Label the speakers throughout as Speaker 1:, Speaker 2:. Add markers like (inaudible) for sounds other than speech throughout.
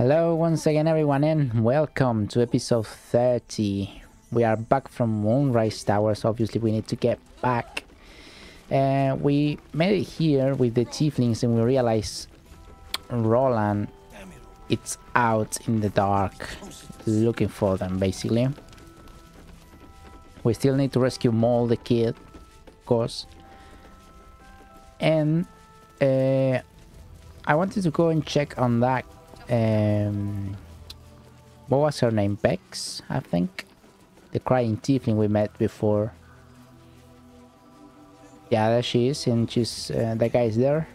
Speaker 1: Hello once again everyone and welcome to episode 30. We are back from Moonrise Towers, obviously we need to get back. Uh, we made it here with the Tieflings and we realize Roland it's out in the dark looking for them basically. We still need to rescue Mol the kid, of course. And uh, I wanted to go and check on that um, what was her name? Bex, I think. The crying tiefling we met before. Yeah, there she is, and she's uh, that guy is there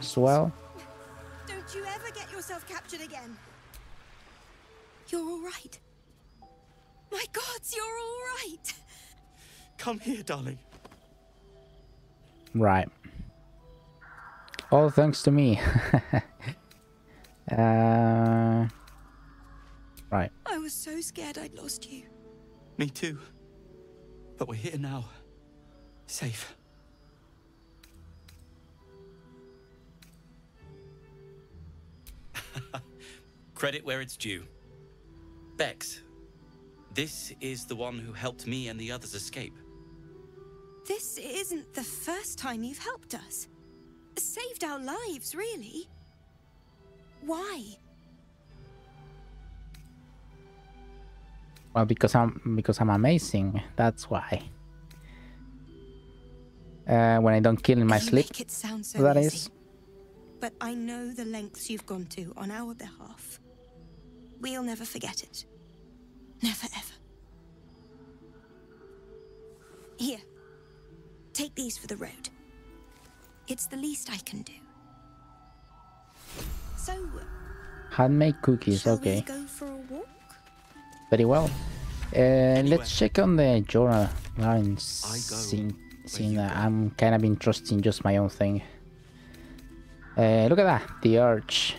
Speaker 1: as well.
Speaker 2: Don't you ever get yourself captured again. You're all right. My gods, you're all right.
Speaker 3: Come here, darling.
Speaker 1: Right. All thanks to me. (laughs) uh, right.
Speaker 2: I was so scared I'd lost you.
Speaker 3: Me too. But we're here now. Safe. (laughs) Credit where it's due. Bex, this is the one who helped me and the others escape.
Speaker 2: This isn't the first time you've helped us. Saved our lives, really. Why?
Speaker 1: Well, because I'm because I'm amazing. That's why. Uh, when I don't kill in my
Speaker 2: you
Speaker 1: sleep,
Speaker 2: it sound so
Speaker 1: that
Speaker 2: easy.
Speaker 1: is.
Speaker 2: But I know the lengths you've gone to on our behalf. We'll never forget it. Never ever. Here. Take these for the road. It's the least I can do. So,
Speaker 1: Handmade cookies.
Speaker 2: shall
Speaker 1: Okay.
Speaker 2: we go for a walk?
Speaker 1: Very well. Uh, let's check on the journal. I'm seeing, seeing that I'm kind of interested in just my own thing. Uh, look at that, the arch.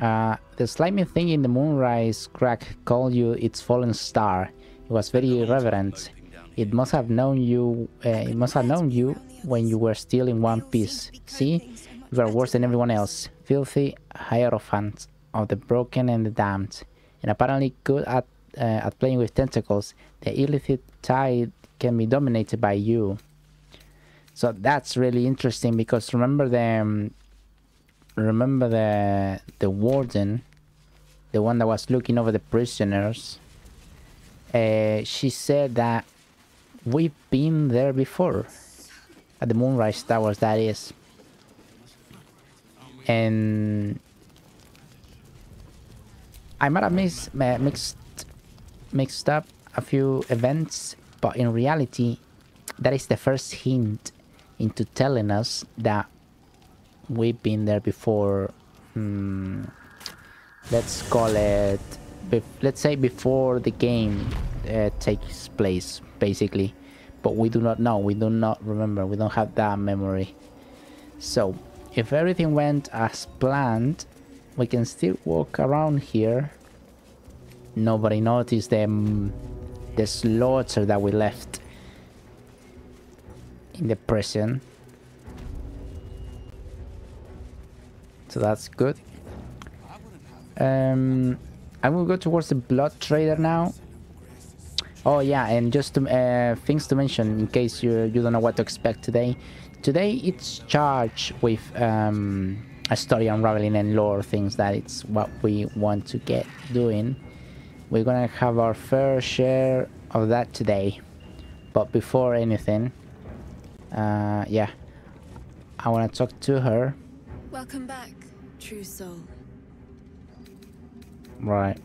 Speaker 1: Uh, the slimy thing in the moonrise crack called you its fallen star. It was very reverent. It must have known you. Uh, it must have known you when you were still in one piece. See, you are worse than everyone else. Filthy hierophant of the broken and the damned, and apparently good at uh, at playing with tentacles. The illicit tide can be dominated by you. So that's really interesting because remember the um, remember the the warden, the one that was looking over the prisoners. Uh, she said that we've been there before at the Moonrise Towers. That is, and I might have mis- ma- mixed mixed up a few events, but in reality, that is the first hint into telling us that we've been there before. Hmm, let's call it. let's say before the game uh, takes place, basically. But we do not know. We do not remember. We don't have that memory. So, if everything went as planned, we can still walk around here. Nobody noticed the, um, the slaughter that we left in the prison. So that's good. Um, I will go towards the blood trader now. Oh yeah, and just to, uh, things to mention in case you you don't know what to expect today. Today it's charged with um, a story unraveling and lore things that it's what we want to get doing. We're gonna have our fair share of that today. But before anything, uh, yeah, I want to talk to her.
Speaker 2: Welcome back, true soul.
Speaker 1: Right.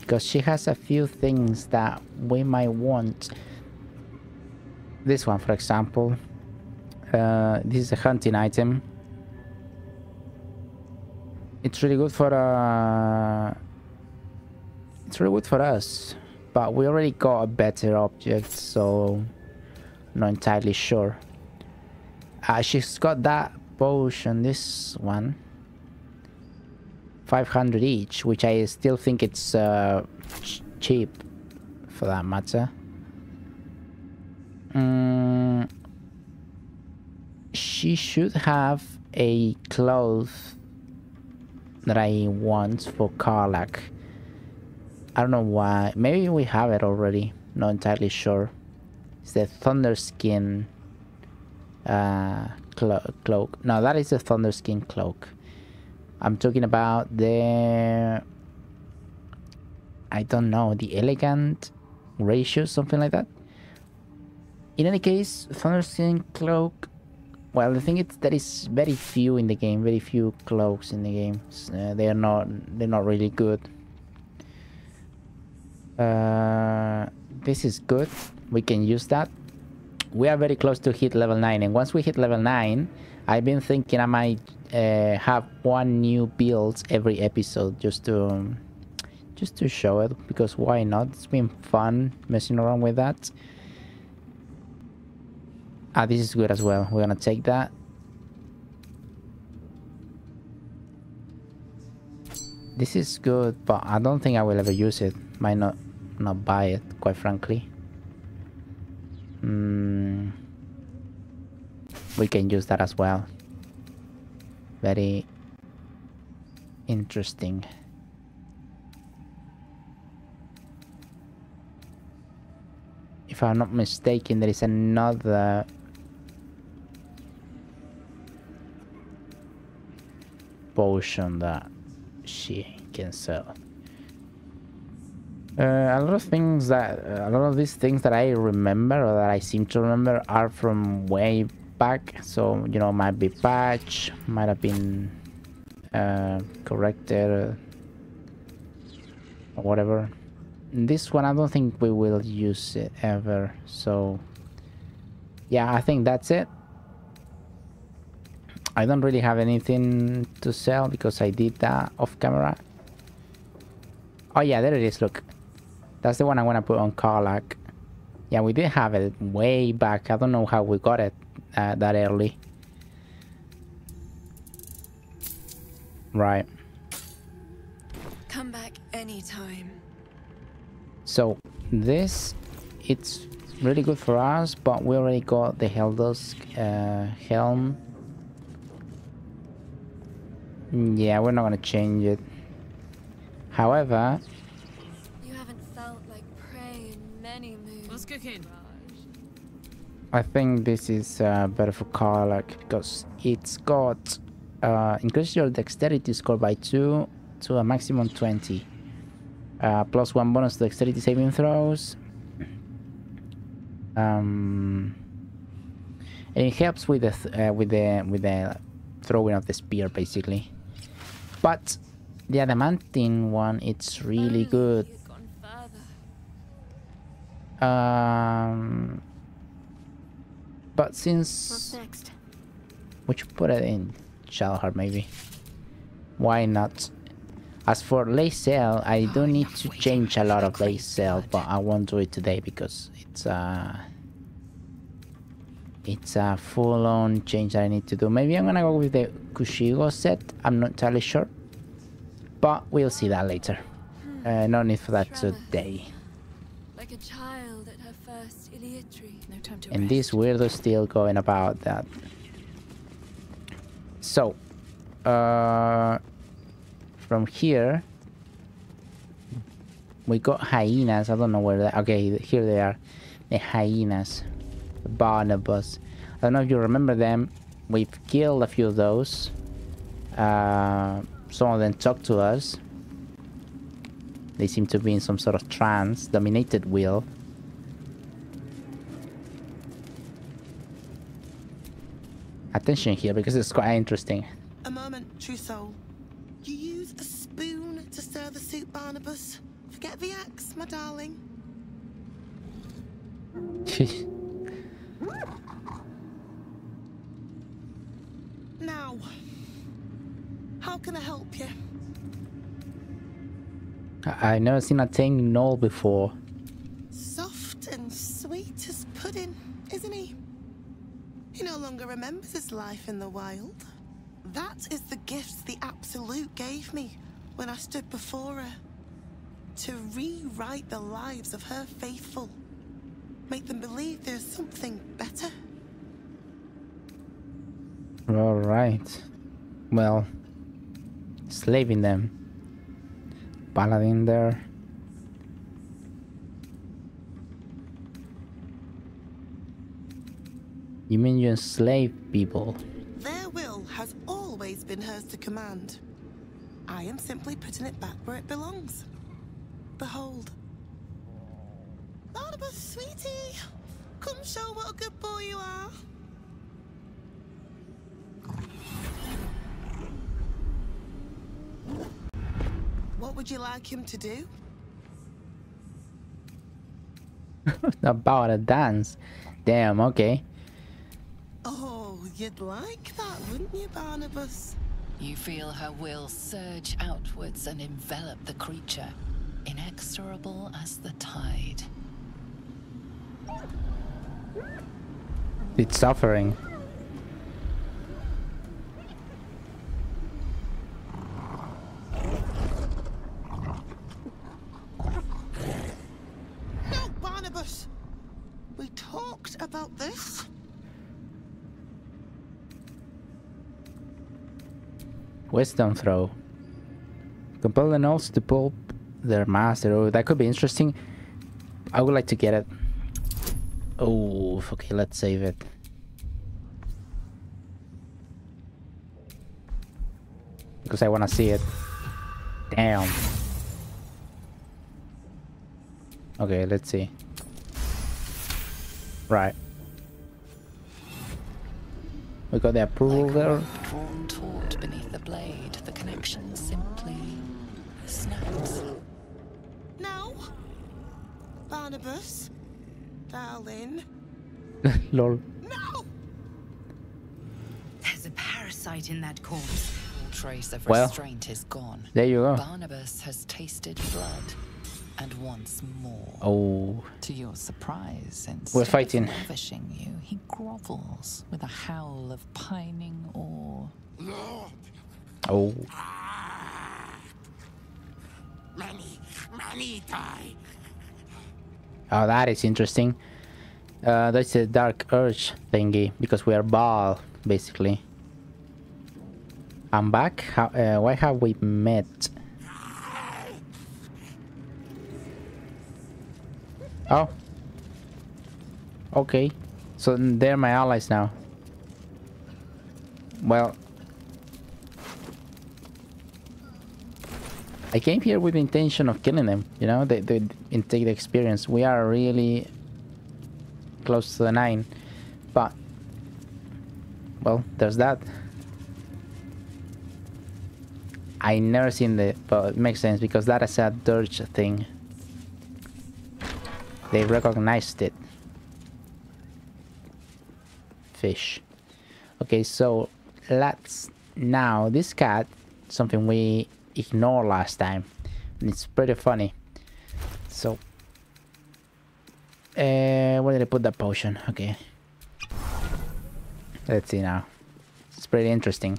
Speaker 1: Because she has a few things that we might want. This one, for example. Uh, this is a hunting item. It's really good for uh, it's really good for us, but we already got a better object, so not entirely sure. Uh, she's got that potion, this one. 500 each, which I still think it's uh, ch- cheap for that matter. Mm, she should have a cloth that I want for Karlach. I don't know why. Maybe we have it already. Not entirely sure. It's the Thunderskin uh, clo cloak. No, that is the Thunderskin cloak. I'm talking about the... I don't know, the elegant ratio, something like that. In any case, Thunderskin cloak well, the thing is, there is very few in the game, very few cloaks in the game. Uh, they are not, they're not really good. Uh, this is good. We can use that. We are very close to hit level 9, and once we hit level 9, I've been thinking I might uh, have one new build every episode just to just to show it because why not? It's been fun messing around with that. Ah, this is good as well. We're gonna take that. This is good, but I don't think I will ever use it. Might not not buy it, quite frankly. Mm. We can use that as well. Very interesting. If I'm not mistaken, there is another potion that she can sell. Uh, a lot of things that uh, a lot of these things that I remember or that I seem to remember are from way back. So you know, might be patch, might have been uh, corrected or whatever. This one, I don't think we will use it ever. So yeah, I think that's it. I don't really have anything to sell because I did that off camera. Oh yeah, there it is, look. That's the one I want to put on Karlach. Yeah, we did have it way back. I don't know how we got it uh, that early. Right.
Speaker 2: Come back anytime.
Speaker 1: So, this, it's really good for us, but we already got the Helldusk uh, helm yeah, we're not gonna change it. However,
Speaker 2: you haven't felt like prey in many moons.
Speaker 4: What's cooking?
Speaker 1: I think this is uh, better for Karlach because it's got uh, increases your dexterity score by two to a maximum 20. Uh, plus one bonus to dexterity saving throws. Um, and it helps with the th uh, with the with the throwing of the spear basically. But the adamantine one, it's really good. Um, but since we should put it in Shadowheart maybe. Why not? As for Lae'zel, I do need to change a lot of Lae'zel, but I won't do it today because it's a it's a full-on change that I need to do. Maybe I'm gonna go with the Kushigo set. I'm not entirely sure, but we'll see that later. Uh, no need for that today.
Speaker 2: Like a child at her first
Speaker 4: No time to
Speaker 1: And
Speaker 4: rest.
Speaker 1: this weirdo's still going about that. So, uh, from here, we got hyenas. I don't know where they. Okay, here they are, the hyenas, Barnabas. I don't know if you remember them. We've killed a few of those. Uh, some of them talk to us. They seem to be in some sort of trance, dominated will. attention here because it's quite interesting.
Speaker 5: A moment, true soul. You use a spoon to stir the soup, Barnabas. Forget the axe, my darling. (laughs) Now, how can I help you?
Speaker 1: I- I've never seen a thing null before.
Speaker 5: Soft and sweet as pudding, isn't he? He no longer remembers his life in the wild. That is the gift the Absolute gave me when I stood before her. To rewrite the lives of her faithful. Make them believe there's something better.
Speaker 1: All right. Well, slaving them. Paladin there. You mean you enslave people?
Speaker 5: Their will has always been hers to command. I am simply putting it back where it belongs. Behold. Barnabas, sweetie, come show what a good boy you are. What would you like him to do? (laughs)
Speaker 1: About a dance. Damn, okay.
Speaker 5: Oh, you'd like that, wouldn't you, Barnabas?
Speaker 4: You feel her will surge outwards and envelop the creature, inexorable as the tide.
Speaker 1: It's suffering.
Speaker 5: No, Barnabas! We talked about this.
Speaker 1: Wisdom throw. Compel the gnolls to pull their master. Oh, that could be interesting. I would like to get it. Oh, okay, let's save it. Because I want to see it. Damn. Okay, let's see. Right. We got the approval
Speaker 4: Like
Speaker 1: there.
Speaker 4: rope drawn taut beneath the blade, the connection simply snaps.
Speaker 5: No? Barnabas? Darling? (laughs)
Speaker 1: Lol.
Speaker 5: No!
Speaker 6: There's a parasite in that corpse.
Speaker 4: All trace of
Speaker 1: Well.
Speaker 4: restraint is gone.
Speaker 1: There you go.
Speaker 4: Barnabas has tasted blood, and once more.
Speaker 1: Oh.
Speaker 4: To your surprise, instead
Speaker 1: We're fighting.
Speaker 4: of ravishing you, he grovels with a howl of pining awe. Lord.
Speaker 1: Oh.
Speaker 7: Many, many die.
Speaker 1: Oh, that is interesting. Uh, that's a dark urge thingy because we are Baal, basically. I'm back. How, uh, why have we met? Oh. Okay. So they're my allies now. Well. I came here with the intention of killing them, you know, they, they and take the experience. We are really close to the nine, but well, there's that. I never seen the, but it makes sense because that is a Durge thing. They recognized it. Fish. Okay, so let's now this cat something we ignored last time. And it's pretty funny. So uh where did I put that potion? Okay. Let's see now. It's pretty interesting.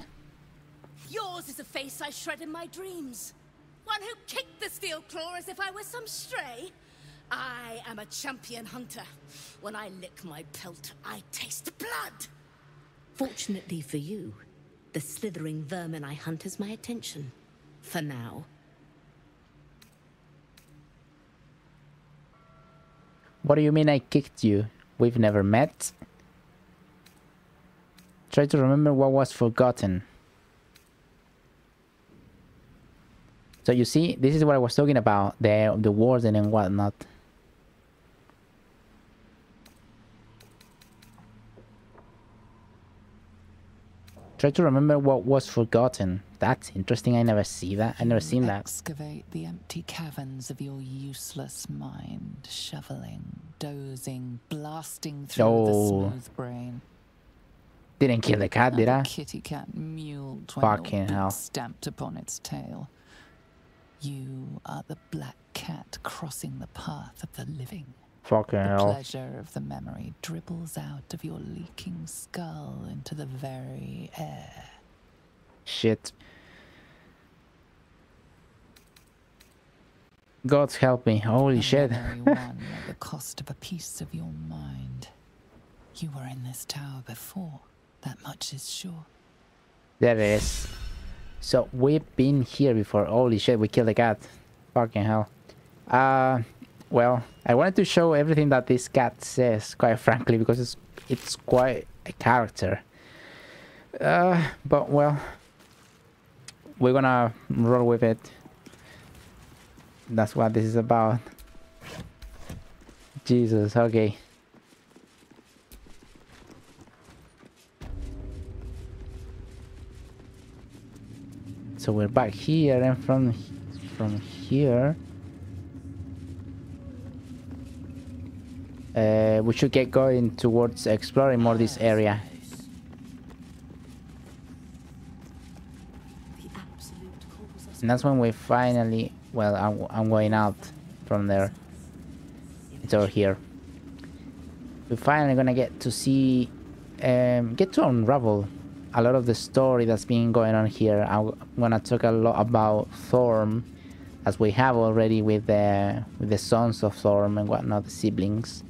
Speaker 2: Yours is a face I shred in my dreams. One who kicked the steel claw as if I were some stray. I am a champion hunter. When I lick my pelt, I taste blood.
Speaker 6: Fortunately for you, the slithering vermin I hunt has my attention. For now.
Speaker 1: What do you mean I kicked you? We've never met? Try to remember what was forgotten. So you see, this is what I was talking about, the the warden and whatnot. Try to remember what was forgotten. That's interesting. I never see that. I never seen that.
Speaker 4: Excavate the empty caverns of your useless mind, shoveling, dozing, blasting through
Speaker 1: Oh.
Speaker 4: the smooth brain.
Speaker 1: Didn't kill the cat, did I?
Speaker 4: kitty cat mewled
Speaker 1: Fucking hell.
Speaker 4: stamped upon its tail. You are the black cat crossing the path of the living.
Speaker 1: Fucking
Speaker 4: The
Speaker 1: hell.
Speaker 4: pleasure of the memory dribbles out of your leaking skull into the very air.
Speaker 1: Shit. God help me. Holy
Speaker 4: A
Speaker 1: shit.
Speaker 4: won (laughs) at the cost of a piece of your mind. You were in this tower before. That much is sure.
Speaker 1: There it is. So we've been here before. Holy shit, we killed a cat. Fucking hell. Uh, well, I wanted to show everything that this cat says, quite frankly, because it's it's quite a character. Uh, but well, we're gonna roll with it. That's what this is about. Jesus, okay. So we're back here and from from here uh, we should get going towards exploring more this area. And that's when we finally, well, I'm, I'm going out from there. It's over here. We're finally gonna get to see, um, get to unravel a lot of the story that's been going on here. I'm gonna talk a lot about Thorm, as we have already with the with the sons of Thorm and whatnot, the siblings.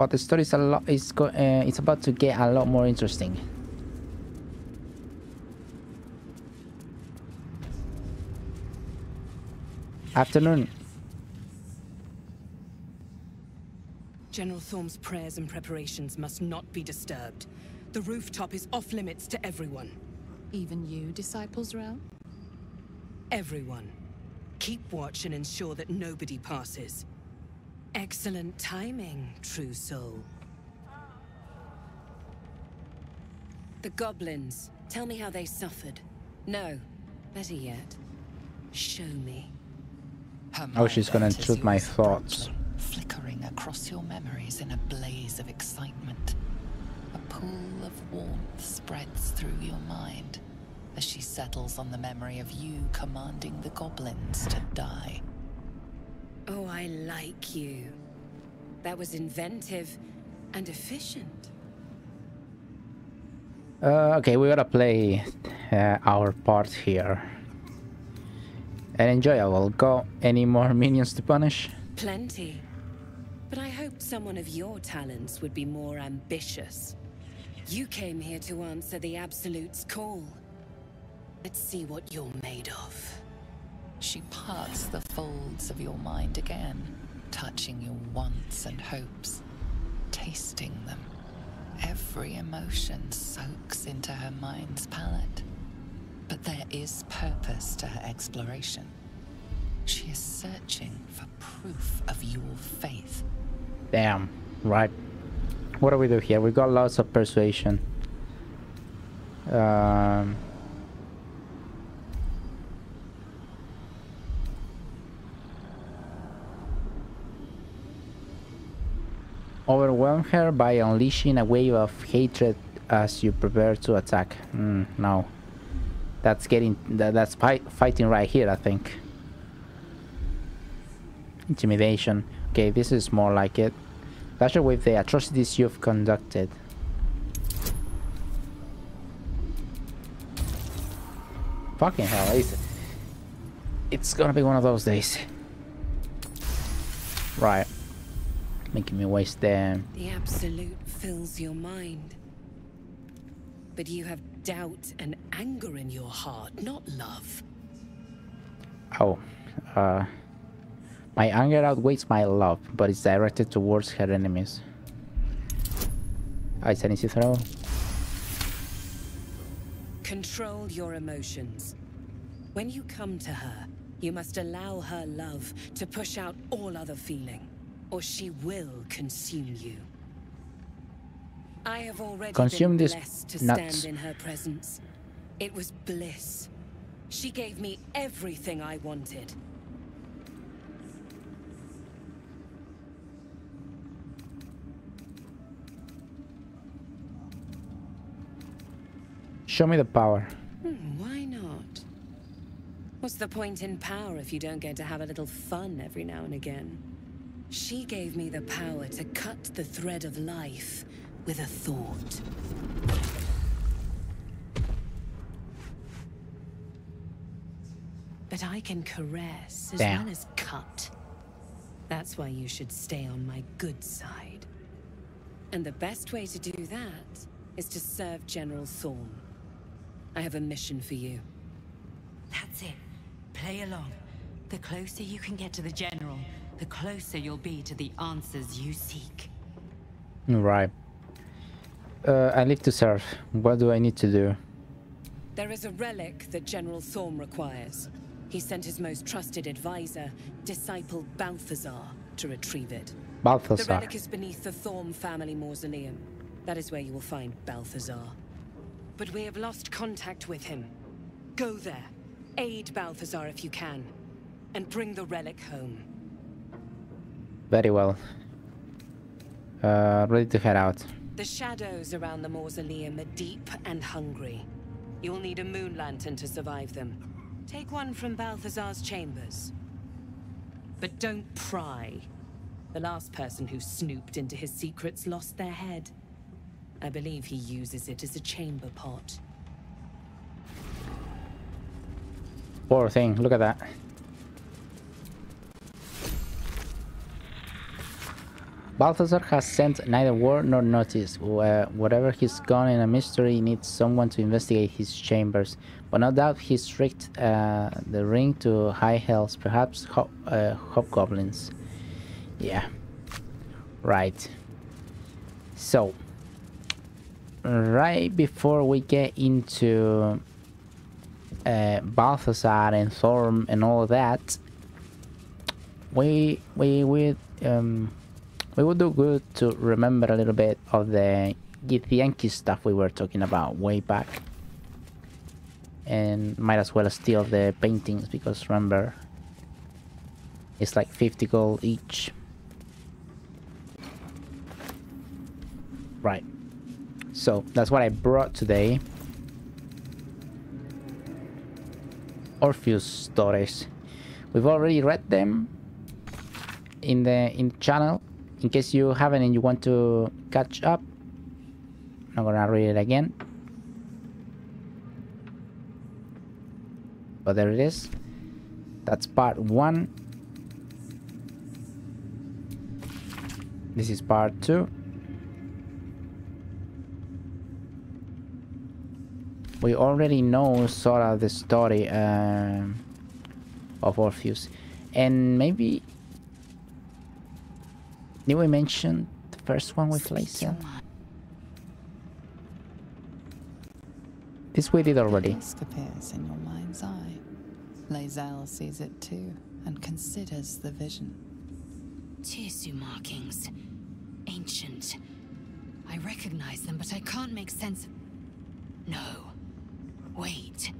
Speaker 1: But the story is a lot. Is go, uh, it's about to get a lot more interesting. Afternoon.
Speaker 8: General Thorm's prayers and preparations must not be disturbed. The rooftop is off limits to everyone.
Speaker 9: Even you, Disciple Z'rell?
Speaker 8: Everyone. Keep watch and ensure that nobody passes. Excellent timing, true soul. The goblins. Tell me how they suffered. No. Better yet. Show me.
Speaker 4: Her
Speaker 1: Oh, she's gonna
Speaker 4: enters
Speaker 1: intrude my thoughts.
Speaker 4: abruptly, Flickering across your memories in a blaze of excitement. A pool of warmth spreads through your mind as she settles on the memory of you commanding the goblins to die.
Speaker 8: Oh, I like you. That was inventive and efficient.
Speaker 1: Uh, okay, we gotta play uh, our part here. And enjoyable. Go. any more (laughs) minions to punish?
Speaker 8: Plenty. But I hoped someone of your talents would be more ambitious. You came here to answer the Absolute's call. Let's see what you're made of.
Speaker 4: She parts the folds of your mind again, touching your wants and hopes, tasting them. Every emotion soaks into her mind's palate. But there is purpose to her exploration. She is searching for proof of your faith.
Speaker 1: Damn. Right. What do we do here? We got lots of persuasion. Um, overwhelm her by unleashing a wave of hatred as you prepare to attack. Mm, no. That's getting... That, that's fi fighting right here, I think. Intimidation. Okay, this is more like it. Dash with the atrocities you've conducted. Fucking hell, it's, it's gonna be one of those days. Right. Making me waste the...
Speaker 8: The Absolute fills your mind. But you have doubt and anger in your heart, not love.
Speaker 1: Oh. Uh... My anger outweighs my love, but it's directed towards her enemies. I send to throw.
Speaker 8: Control your emotions. When you come to her, you must allow her love to push out all other feeling, or she will consume you. I have already
Speaker 1: Consume
Speaker 8: been
Speaker 1: this
Speaker 8: blessed to
Speaker 1: nuts.
Speaker 8: stand in her presence. It was bliss. She gave me everything I wanted.
Speaker 1: Show me the power.
Speaker 8: Hmm, why not? What's the point in power if you don't get to have a little fun every now and again? She gave me the power to cut the thread of life with a thought. But I can caress as
Speaker 1: Damn.
Speaker 8: well as cut. That's why you should stay on my good side. And the best way to do that is to serve General Thorm. I have a mission for you.
Speaker 10: That's it. Play along. The closer you can get to the General, the closer you'll be to the answers you seek.
Speaker 1: Right. Uh, I live to serve. What do I need to do?
Speaker 8: There is a relic that General Thorm requires. He sent his most trusted advisor, disciple Balthazar, to retrieve it.
Speaker 1: Balthazar.
Speaker 8: The relic is beneath the Thorm family mausoleum. That is where you will find Balthazar. But we have lost contact with him. Go there. Aid Balthazar if you can. And bring the relic home.
Speaker 1: Very well. Uh, ready to head out.
Speaker 8: The shadows around the mausoleum are deep and hungry. You'll need a moon lantern to survive them. Take one from Balthazar's chambers. But don't pry. The last person who snooped into his secrets lost their head. I believe he uses it as a chamber pot.
Speaker 1: Poor thing, look at that. Balthazar has sent neither word nor notice. Uh, whatever he's gone in a mystery needs someone to investigate his chambers. But no doubt he's tricked uh, the ring to high hells, perhaps ho uh, hobgoblins. Yeah. Right. So, right before we get into uh, Balthazar and Thorm and all that, we we we um we would do good to remember a little bit of the Githyanki stuff we were talking about way back. And might as well steal the paintings because remember, it's like 50 gold each. Right. So that's what I brought today. Orpheus stories. We've already read them in the in the channel in case you haven't and you want to catch up I'm gonna read it again. But there it is. That's part one. This is part two. We already know sort of the story um, of Orpheus. And maybe did we mention the first one with Lae'zel? This we did already.
Speaker 4: appears in your mind's eye. Lae'zel sees it too and considers the vision.
Speaker 10: Tir'su markings. Ancient. I recognize them, but I can't make sense of... No. Wait.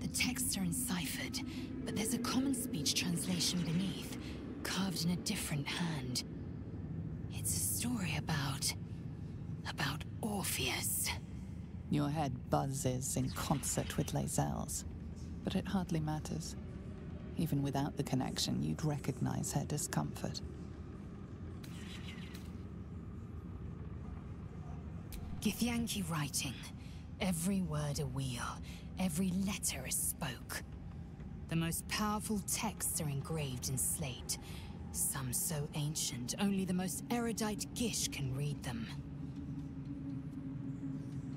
Speaker 10: The texts are enciphered, but there's a common speech translation beneath carved in a different hand. It's a story about... about Orpheus.
Speaker 4: Your head buzzes in concert with Lae'zel's, but it hardly matters. Even without the connection, you'd recognize her discomfort.
Speaker 10: Githyanki writing. Every word a wheel, every letter a spoke. The most powerful texts are engraved in slate. Some so ancient, only the most erudite Gish can read them.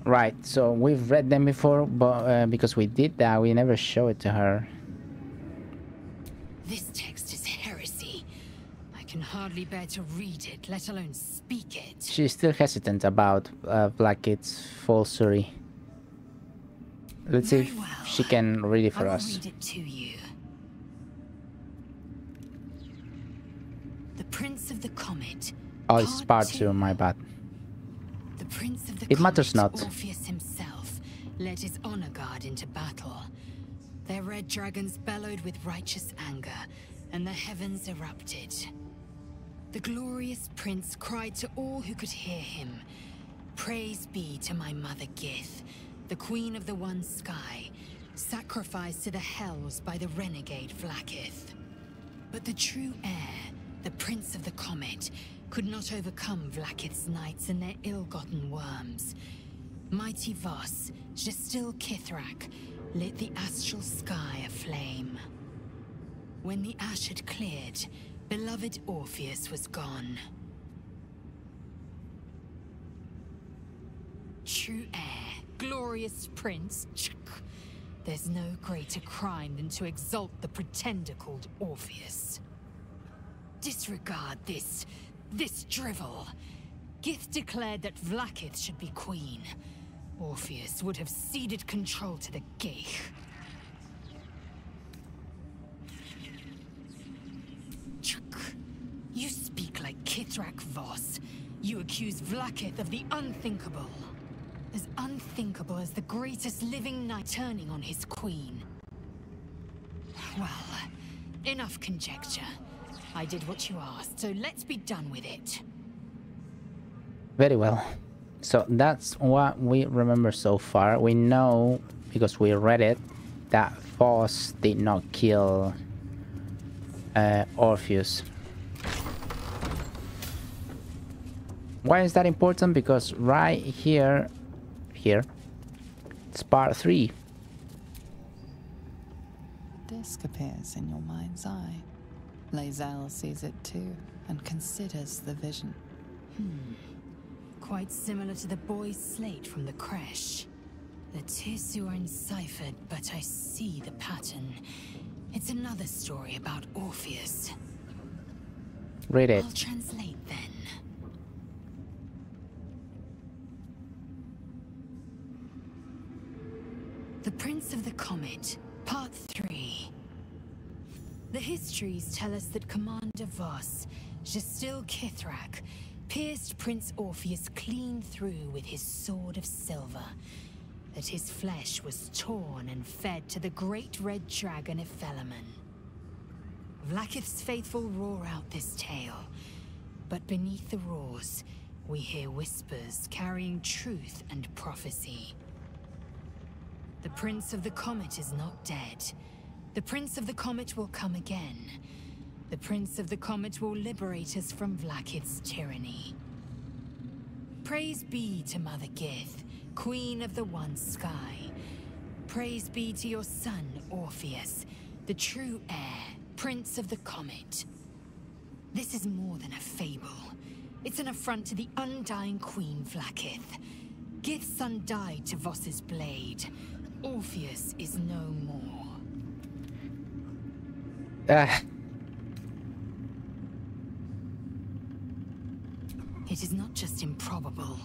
Speaker 1: Right, so we've read them before, but uh, because we did that, we never show it to her.
Speaker 10: This text is heresy. I can hardly bear to read it, let alone speak it.
Speaker 1: She's still hesitant about uh, Blackkett's falsery. Let's see if
Speaker 10: well.
Speaker 1: she can read it for us.
Speaker 10: read it to you. The Prince of the Comet.
Speaker 1: Oh, it's part two, my bad.
Speaker 10: The Prince of the
Speaker 1: It matters
Speaker 10: Comet,
Speaker 1: not.
Speaker 10: Orpheus himself led his honor guard into battle. Their red dragons bellowed with righteous anger, and the heavens erupted. The glorious prince cried to all who could hear him, Praise be to my mother Gith, the Queen of the One Sky, sacrificed to the Hells by the renegade Vlaakith. But the true heir, the Prince of the Comet, could not overcome Vlaakith's knights and their ill-gotten worms. Mighty Voss, Gestil Kithrak, lit the astral sky aflame. When the ash had cleared, beloved Orpheus was gone. True heir glorious prince. There's no greater crime than to exalt the pretender called Orpheus. Disregard this, this drivel. Gith declared that Vlaakith should be queen. Orpheus would have ceded control to the Ghaik. You speak like Kithrak Voss. You accuse Vlaakith of the unthinkable. Unthinkable as the greatest living knight turning on his queen. Well, enough conjecture. I did what you asked, so let's be done with it.
Speaker 1: Very well. So that's what we remember so far. We know, because we read it, that Voss did not kill uh, Orpheus. Why is that important? Because right here, here, it's part 3.
Speaker 4: A Disc appears in your mind's eye. Lae'zel sees it too and considers the vision.
Speaker 10: Hmm. Quite similar to the boy's slate from the crash. The tissue are enciphered, but I see the pattern. It's another story about Orpheus.
Speaker 1: Read it.
Speaker 10: I'll translate then. The Prince of the Comet, Part 3. The histories tell us that Commander Voss, Gestil Kithrak, pierced Prince Orpheus clean through with his sword of silver. That his flesh was torn and fed to the great red dragon Ephelomon. Vlaakith's faithful roar out this tale, but beneath the roars, we hear whispers carrying truth and prophecy. The Prince of the Comet is not dead. The Prince of the Comet will come again. The Prince of the Comet will liberate us from Vlaakith's tyranny. Praise be to Mother Gith, Queen of the One Sky. Praise be to your son, Orpheus, the true heir, Prince of the Comet. This is more than a fable. It's an affront to the undying Queen Vlaakith. Gith's son died to Voss's blade. Orpheus is no more.
Speaker 1: Ah.
Speaker 10: It is not just improbable,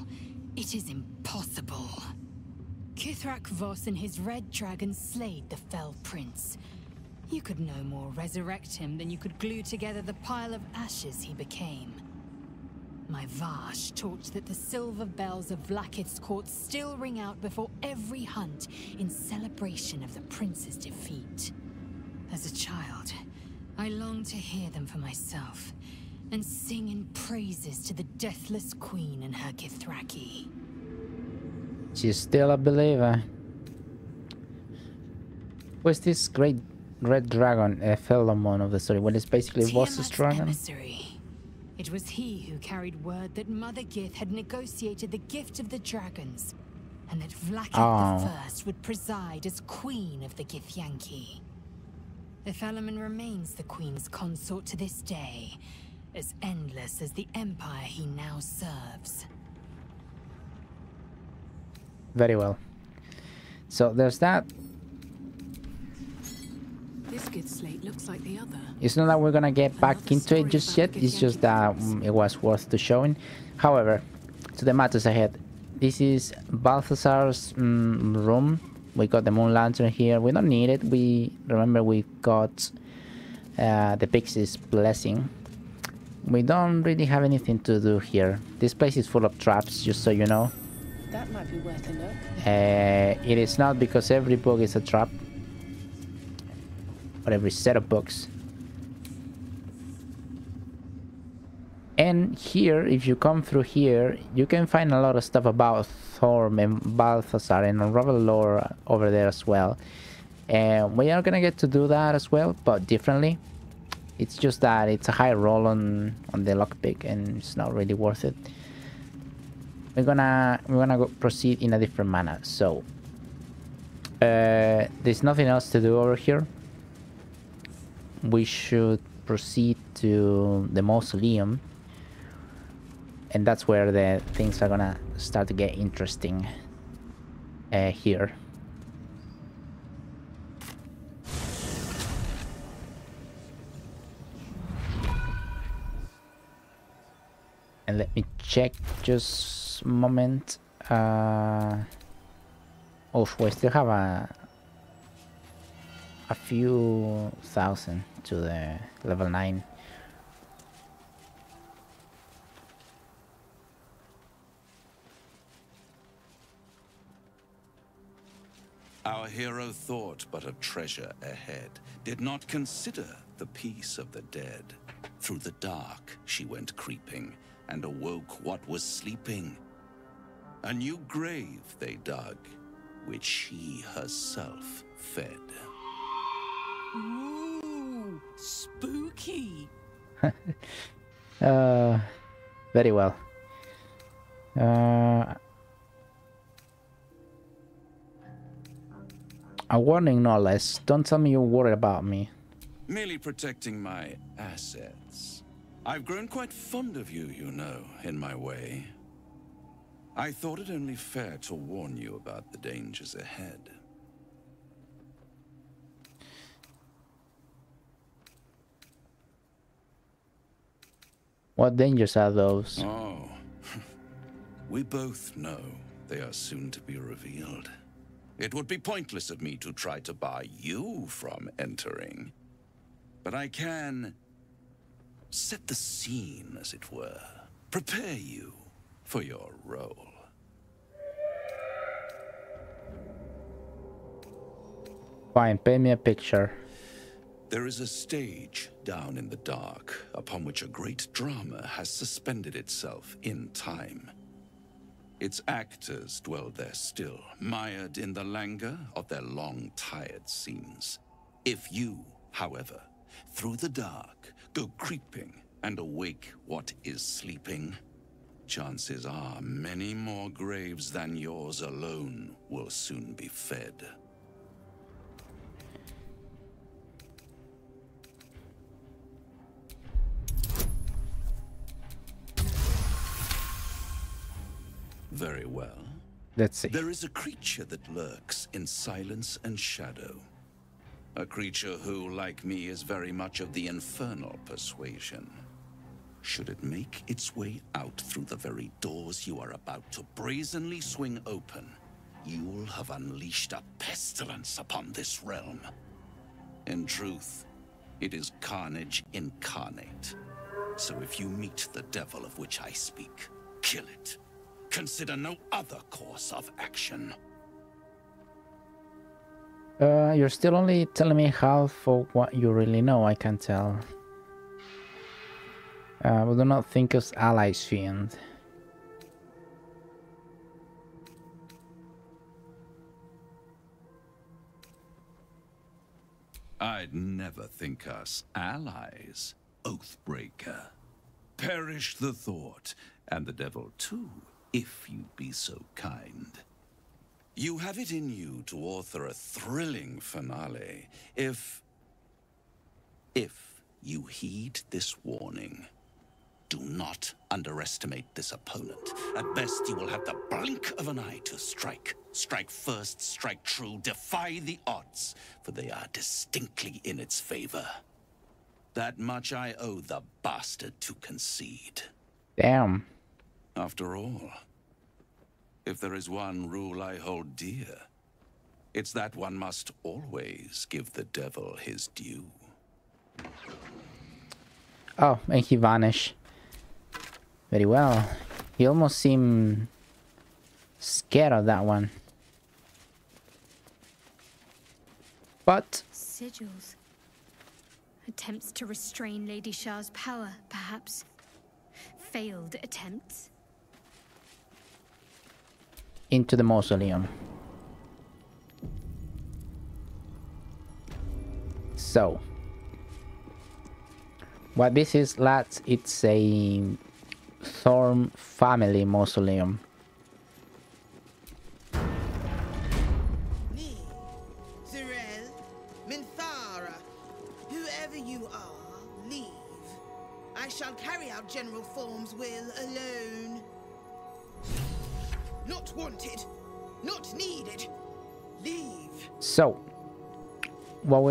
Speaker 10: it is impossible. Kithrak Voss and his red dragon slayed the fell prince. You could no more resurrect him than you could glue together the pile of ashes he became. My Vash taught that the silver bells of Vlaakith's court still ring out before every hunt in celebration of the prince's defeat. As a child, I longed to hear them for myself, and sing in praises to the deathless queen and her Githraki.
Speaker 1: She's still a believer. Who's this great red dragon, uh, a Ephelomon of the story? Well, it's basically Voss's dragon.
Speaker 10: Emissary. It was he who carried word that Mother Gith had negotiated the gift of the dragons, and that Vlaakith
Speaker 1: oh.
Speaker 10: the ah. First would preside as queen of the Githyanki. Ephelomon remains the queen's consort to this day, as endless as the empire he now serves.
Speaker 1: Very well. So there's that.
Speaker 9: This good slate looks like the other.
Speaker 1: It's not that we're gonna get back into it just yet. It's just that um, it was worth to showing. However, to the matters ahead. This is Balthazar's um, room. We got the moon lantern here. We don't need it. We remember we got uh, the pixie's blessing. We don't really have anything to do here. This place is full of traps, just so you know.
Speaker 9: That might be worth a look.
Speaker 1: Uh, it is not because every book is a trap. Or every set of books. And here, if you come through here, you can find a lot of stuff about Thorm and Balthazar and unravel lore over there as well. And we are gonna get to do that as well, but differently. It's just that it's a high roll on on the lockpick, and it's not really worth it. We're gonna we're gonna go proceed in a different manner. So uh, there's nothing else to do over here. We should proceed to the mausoleum and that's where the things are gonna start to get interesting uh, here. And let me check just a moment. Uh, oh, we still have a a few thousand to the level 9.
Speaker 11: Our hero thought but a treasure ahead, did not consider the peace of the dead. Through the dark she went creeping, and awoke what was sleeping. A new grave they dug, which she herself fed.
Speaker 7: Ooh, spooky. (laughs)
Speaker 1: uh, very well. Uh, a warning, no less. Don't tell me you're worried about me.
Speaker 11: Merely protecting my assets. I've grown quite fond of you, you know, in my way. I thought it only fair to warn you about the dangers ahead.
Speaker 1: What dangers are those?
Speaker 11: Oh, (laughs) we both know they are soon to be revealed. It would be pointless of me to try to bar you from entering. But I can set the scene, as it were. Prepare you for your role.
Speaker 1: Fine, paint me a picture.
Speaker 11: There is a stage down in the dark upon which a great drama has suspended itself in time. Its actors dwell there still, mired in the languor of their long tired scenes. If you, however, through the dark, go creeping and awake what is sleeping, chances are many more graves than yours alone will soon be fed. Very well.
Speaker 1: Let's see.
Speaker 11: There is a creature that lurks in silence and shadow. A creature who, like me, is very much of the infernal persuasion. Should it make its way out through the very doors you are about to brazenly swing open, you'll have unleashed a pestilence upon this realm. In truth, it is carnage incarnate. So if you meet the devil of which I speak, kill it. Consider no other course of action.
Speaker 1: Uh, you're still only telling me half of what you really know, I can tell. Uh, we do not think us allies, fiend.
Speaker 11: I'd never think us allies, Oathbreaker. Perish the thought, and the devil too, if you'd be so kind. You have it in you to author a thrilling finale, if... if you heed this warning. Do not underestimate this opponent. At best, you will have the blink of an eye to strike. Strike first, strike true, defy the odds, for they are distinctly in its favor. That much I owe the bastard to concede.
Speaker 1: Damn.
Speaker 11: After all, if there is one rule I hold dear, it's that one must always give the devil his due.
Speaker 1: Oh, and he vanished. Very well. He almost seemed scared of that one. But...
Speaker 12: Sigils. Attempts to restrain Lady Shar's power, perhaps. Failed attempts.
Speaker 1: Into the mausoleum. So. What this is, lads, it's a Thorm family mausoleum.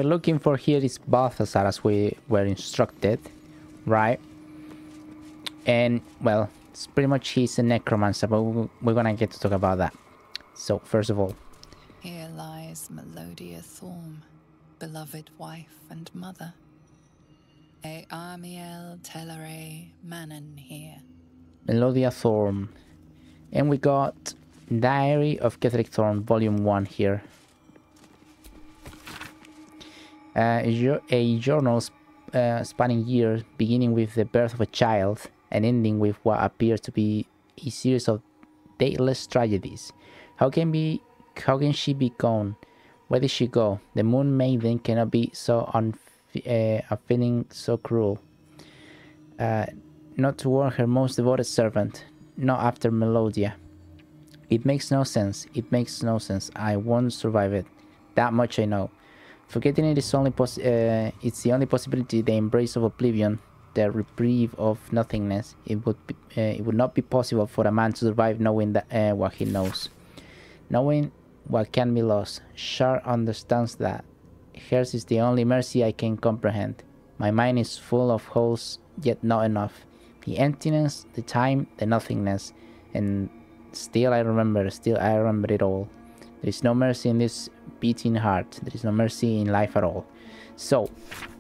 Speaker 1: We're looking for here is Balthazar as we were instructed, right? And, well, it's pretty much he's a necromancer, but we're gonna get to talk about that. So, first of all,
Speaker 4: here lies Melodia Thorm, beloved wife and mother. E Amiel Telere Manon here.
Speaker 1: Melodia Thorm. And we got Diary of Ketheric Thorm, Volume 1 here. Uh, a journal uh, spanning years, beginning with the birth of a child and ending with what appears to be a series of dateless tragedies. How can be how can she be gone? Where did she go? The moon maiden cannot be so uh, feeling so cruel. Uh, not toward her most devoted servant, not after Melodia. It makes no sense. It makes no sense. I won't survive it. That much I know. Forgetting it is only pos uh, it's the only possibility. The embrace of oblivion, the reprieve of nothingness. It would be, uh, it would not be possible for a man to survive knowing that uh, what he knows, knowing what can be lost. Shar understands that. Hers is the only mercy I can comprehend. My mind is full of holes, yet not enough. The emptiness, the time, the nothingness, and Still I remember, still I remember it all. There is no mercy in this beating heart. There is no mercy in life at all. So,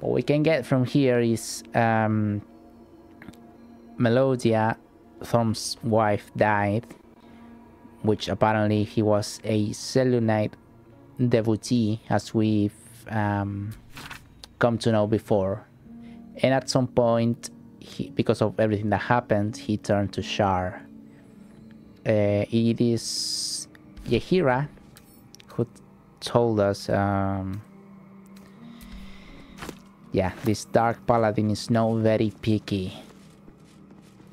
Speaker 1: what we can get from here is um, Melodia, Thorm's wife, died, which apparently he was a Selûnite devotee, as we've um, come to know before. And at some point, he, because of everything that happened, he turned to Shar uh, it is Jaheira who told us um, yeah this dark paladin is now very picky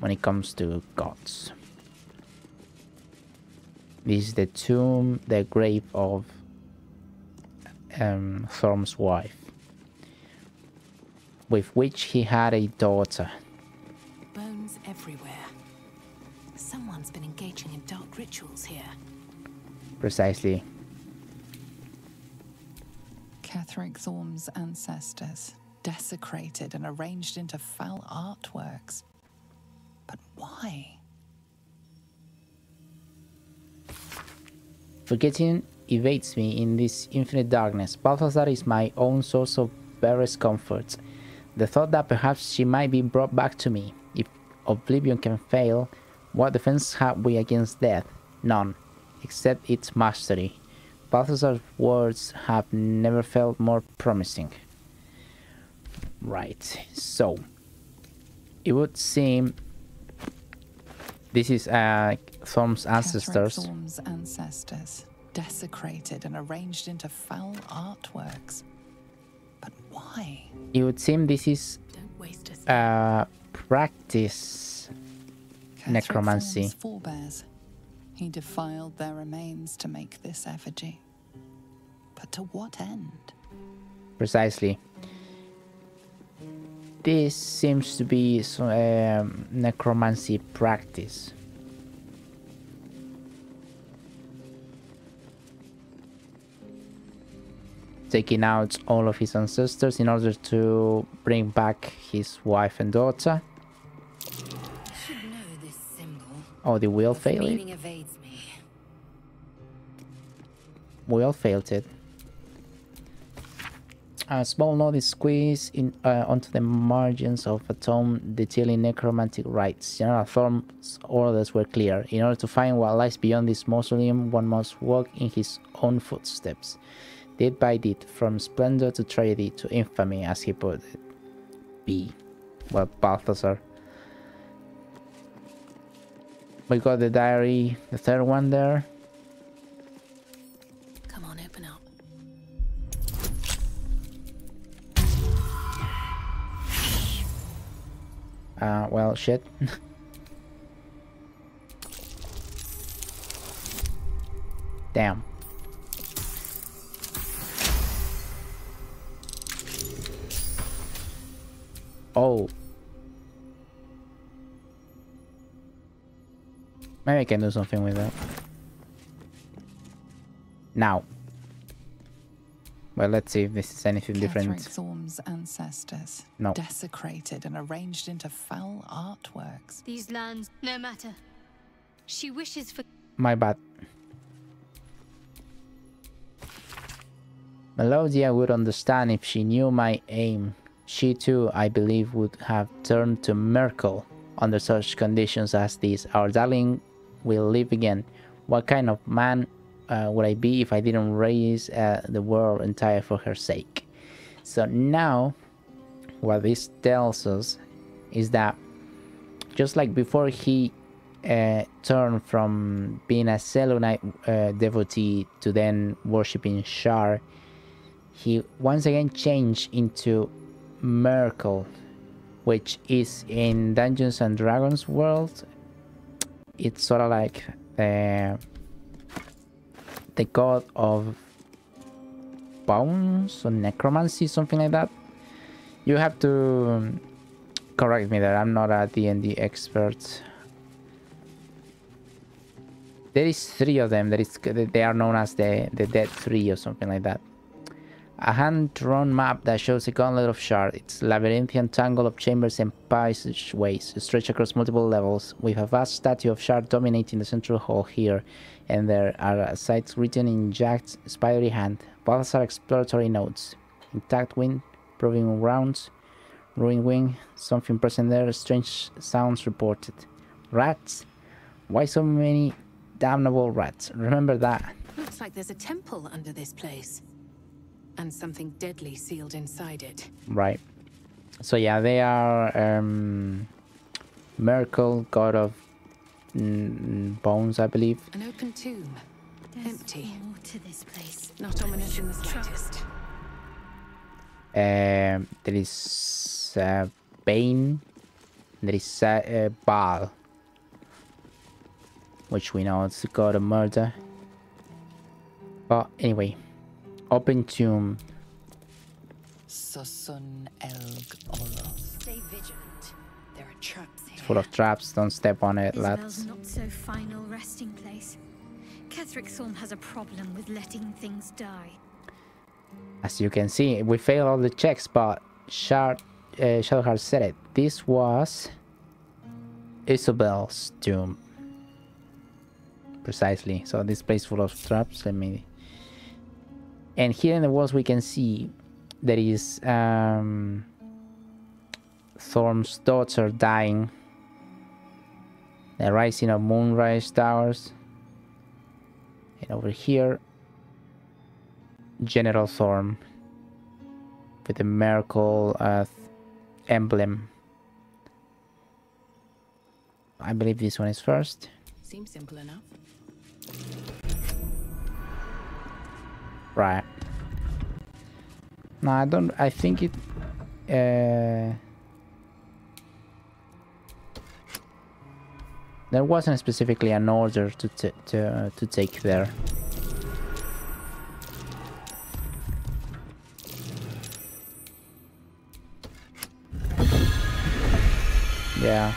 Speaker 1: when it comes to gods this is the tomb the grave of um, Thorm's wife with which he had a daughter
Speaker 9: bones everywhere Someone's been engaging in dark rituals here.
Speaker 1: Precisely.
Speaker 4: Ketheric Thorm's ancestors, desecrated and arranged into foul artworks. But why?
Speaker 1: Forgetting evades me in this infinite darkness. Balthazar is my own source of barest comfort. The thought that perhaps she might be brought back to me. If oblivion can fail, what defense have we against death? None, except its mastery. Balthazar's words have never felt more promising. Right, so it would seem this is uh, Thorm's ancestors.
Speaker 4: Thorm's ancestors, desecrated and arranged into foul artworks. But why?
Speaker 1: It would seem this is uh, practice necromancy.
Speaker 4: Forebears. He defiled their remains to make this effigy. But to what end?
Speaker 1: Precisely. This seems to be some um, necromancy practice. Taking out all of his ancestors in order to bring back his wife and daughter. Oh, the wheel failed it? Wheel failed it. A small note is squeezed in, uh, onto the margins of a tome detailing necromantic rites. General Thorm's orders were clear. In order to find what lies beyond this mausoleum, one must walk in his own footsteps. Deed by deed, from splendor to tragedy to infamy, as he put it. B. Well, Balthazar. We got the diary, the third one there.
Speaker 9: Come on, open up.
Speaker 1: Uh, well, shit. (laughs) Damn. Oh. Maybe I can do something with that. Now. Well, let's see if this is anything
Speaker 4: Ketheric
Speaker 1: different.
Speaker 4: Thorm's ancestors.
Speaker 1: No.
Speaker 4: Desecrated and arranged into foul artworks.
Speaker 12: These lands, no matter. She wishes for.
Speaker 1: My bad. Melodia would understand if she knew my aim. She too, I believe, would have turned to Myrkul under such conditions as these. Our darling will live again. What kind of man uh, would I be if I didn't raise uh, the world entire for her sake? So now, what this tells us is that just like before he uh, turned from being a Selûnite uh, devotee to then worshipping Shar, he once again changed into Myrkul, which is in Dungeons and Dragons world. It's sort of like the the god of bones or necromancy, something like that. You have to um, correct me there. I'm not a D&D expert. There is three of them. There is they are known as the the Dead Three or something like that. A hand-drawn map that shows a gauntlet of Shar. Its labyrinthian tangle of chambers and passageways stretch across multiple levels, with a vast statue of Shar dominating the central hall here, and there are sites written in Jack's spidery hand. Both are exploratory notes. Intact wind, proving rounds, ruined wing, something present there, strange sounds reported. Rats? Why so many damnable rats? Remember that.
Speaker 9: Looks like there's a temple under this place. And something deadly sealed inside it.
Speaker 1: Right. So yeah, they are um, Myrkul, god of mm, bones, I believe.
Speaker 9: An open tomb. Empty.
Speaker 12: More to this place.
Speaker 9: Not ominous in the slightest.
Speaker 1: Um, there is uh, Bane. There is uh, uh, Bhaal, which we know it's the god of murder. But anyway, open tomb.
Speaker 4: Susun Elg Oloth.
Speaker 9: Stay vigilant. There are traps here.
Speaker 1: It's full of traps. Don't step on it,
Speaker 12: Isobel's
Speaker 1: lads.
Speaker 12: not so final resting place. Ketheric Thorm has a problem with letting things die.
Speaker 1: As you can see, we failed all the checks, but Shard, uh, Shadowheart said it. This was Isobel's tomb. Precisely. So this place full of traps. Let me. And here in the walls we can see there is um, Thorm's daughter dying. The rising of Moonrise Towers. And over here, General Thorm with the Myrkul uh, emblem. I believe this one is first.
Speaker 9: Seems simple enough.
Speaker 1: Right. No, I don't. I think it. Uh, there wasn't specifically an order to to uh, to take there. Yeah.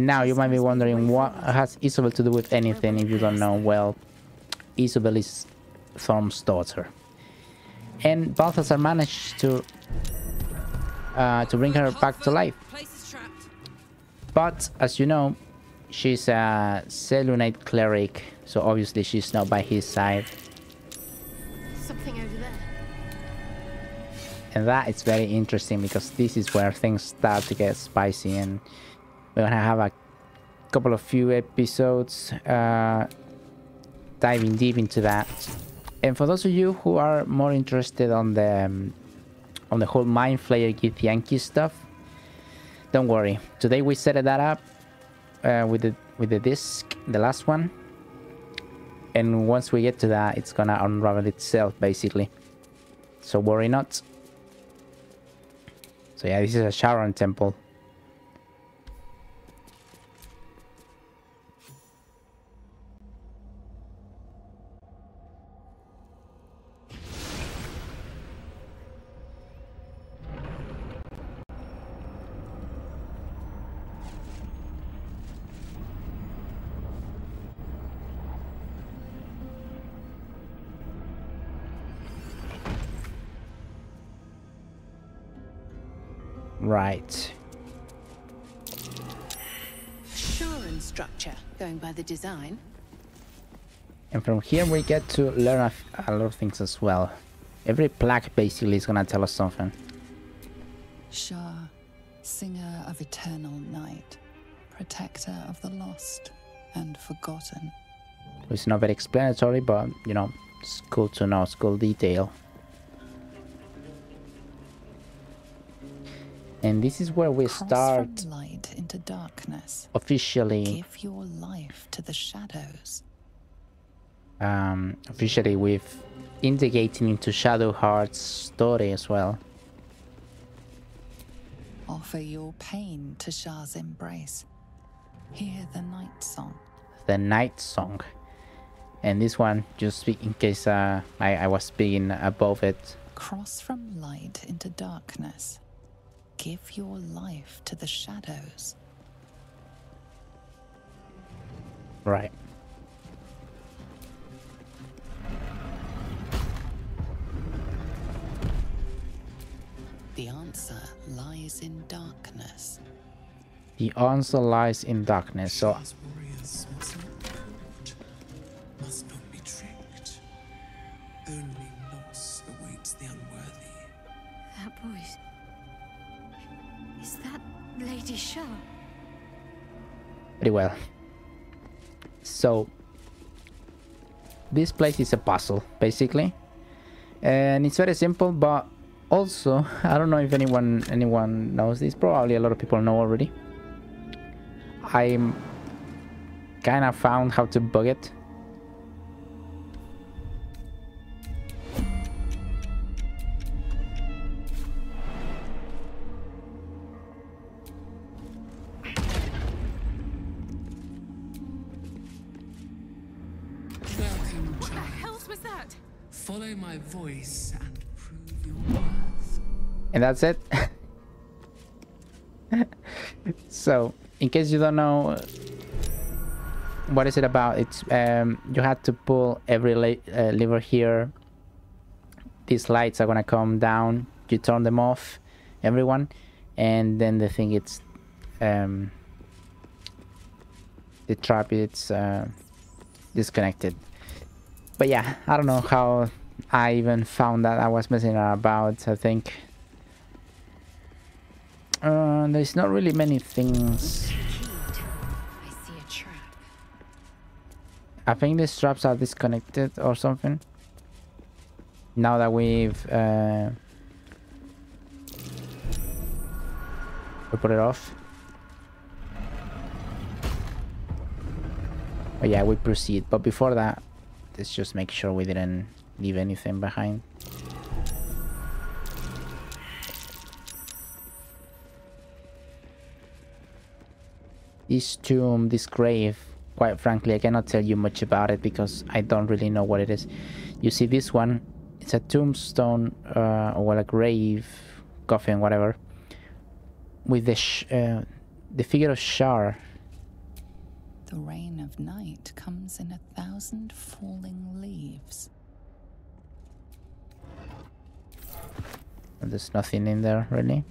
Speaker 1: And now you might be wondering what has Isobel to do with anything if you don't know. Well, Isobel is Thorm's daughter. And Balthazar managed to uh, to bring her back to life. But as you know, she's a Selûnite cleric, so obviously she's not by his side.
Speaker 12: Something over there.
Speaker 1: And that is very interesting because this is where things start to get spicy and we're gonna have a couple of few episodes uh, diving deep into that. And for those of you who are more interested on the um, on the whole Mind Flayer Githyanki stuff, don't worry. Today we set that up uh, with the with the disc, the last one, and once we get to that, it's gonna unravel itself basically. So worry not. So yeah, this is a Sharran temple. Right.
Speaker 9: Sharran structure, going by the design.
Speaker 1: And from here we get to learn a, a lot of things as well. Every plaque basically is gonna tell us something.
Speaker 4: Shar, singer of eternal night, protector of the lost and forgotten.
Speaker 1: It's not very explanatory, but you know, it's cool to know, it's cool detail. And this is where we
Speaker 4: Cross
Speaker 1: start
Speaker 4: light into darkness.
Speaker 1: officially
Speaker 4: Give your life to the shadows.
Speaker 1: um, officially with indicating into Shadowheart's story as well.
Speaker 4: Offer your pain to Shar's embrace. Hear the night song.
Speaker 1: The Night Song. And this one, just in case uh, I, I was speaking above it.
Speaker 4: Cross from light into darkness. Give your life to the shadows.
Speaker 1: Right.
Speaker 4: The answer lies in darkness.
Speaker 1: The answer lies in darkness. So
Speaker 13: warriors must
Speaker 12: Lady Shar?
Speaker 1: pretty well. So this place is a puzzle basically, and it's very simple. But also, I don't know if anyone anyone knows this. Probably a lot of people know already. I kind of found how to bug it.
Speaker 13: Voice and prove your worth.
Speaker 1: and that's it. (laughs) so, in case you don't know, what is it about? It's um, you had to pull every uh, lever here. These lights are gonna come down. You turn them off, everyone, and then the thing it's um, the trap it's uh, disconnected. But yeah, I don't know how I even found that I was messing about. I think uh, there's not really many things.
Speaker 9: I
Speaker 1: think the straps are disconnected or something. Now that we've uh, we put it off. But yeah, we proceed. But before that, let's just make sure we didn't leave anything behind. This tomb, this grave, quite frankly, I cannot tell you much about it because I don't really know what it is. You see, this one, it's a tombstone uh, or a grave, coffin, whatever, with the uh, the figure of Shar.
Speaker 4: The rain of night comes in a thousand falling leaves.
Speaker 1: There's nothing in there really.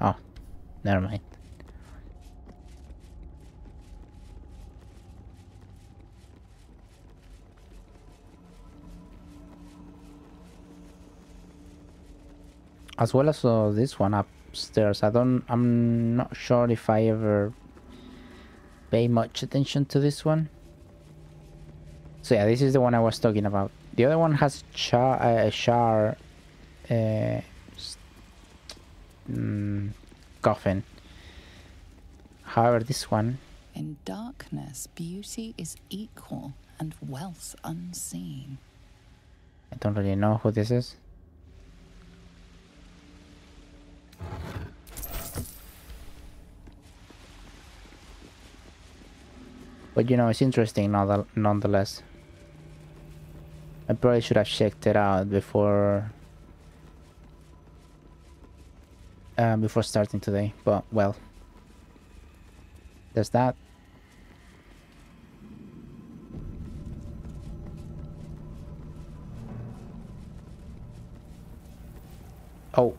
Speaker 1: Oh, never mind. As well as uh, this one upstairs. I don't. I'm not sure if I ever pay much attention to this one. So yeah, this is the one I was talking about. The other one has Shar, uh, Shar uh, mm, coffin. However, this one,
Speaker 4: In darkness, beauty is equal and wealth unseen.
Speaker 1: I don't really know who this is. But you know, it's interesting nonethe- nonetheless. I probably should have checked it out before uh, before starting today. But well, there's that. Oh.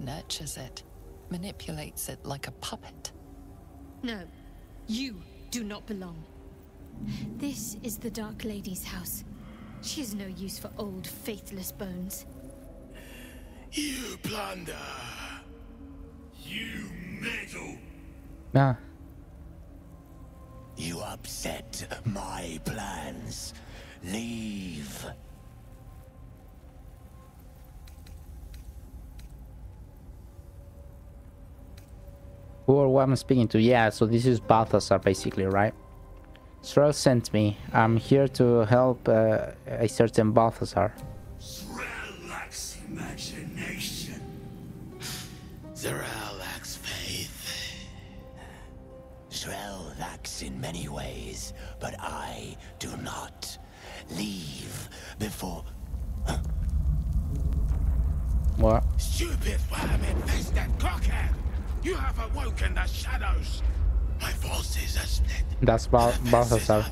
Speaker 4: Nurtures it, manipulates it like a puppet.
Speaker 12: No, you do not belong. This is the Dark Lady's house. She is no use for old, faithless bones.
Speaker 14: You plunder. You meddle.
Speaker 1: Ah.
Speaker 14: You upset my plans. Leave.
Speaker 1: Who or what I'm speaking to? Yeah, so this is Balthazar basically, right? Z'rell sent me. I'm here to help uh, a certain Balthazar.
Speaker 14: Z'rell lacks imagination. Z'rell lacks faith. Z'rell lacks in many ways, but I do not. Leave before...
Speaker 1: What?
Speaker 14: Stupid worm-infested cockhead! You have awoken the shadows! My forces are split.
Speaker 1: That's Bal Balthazar.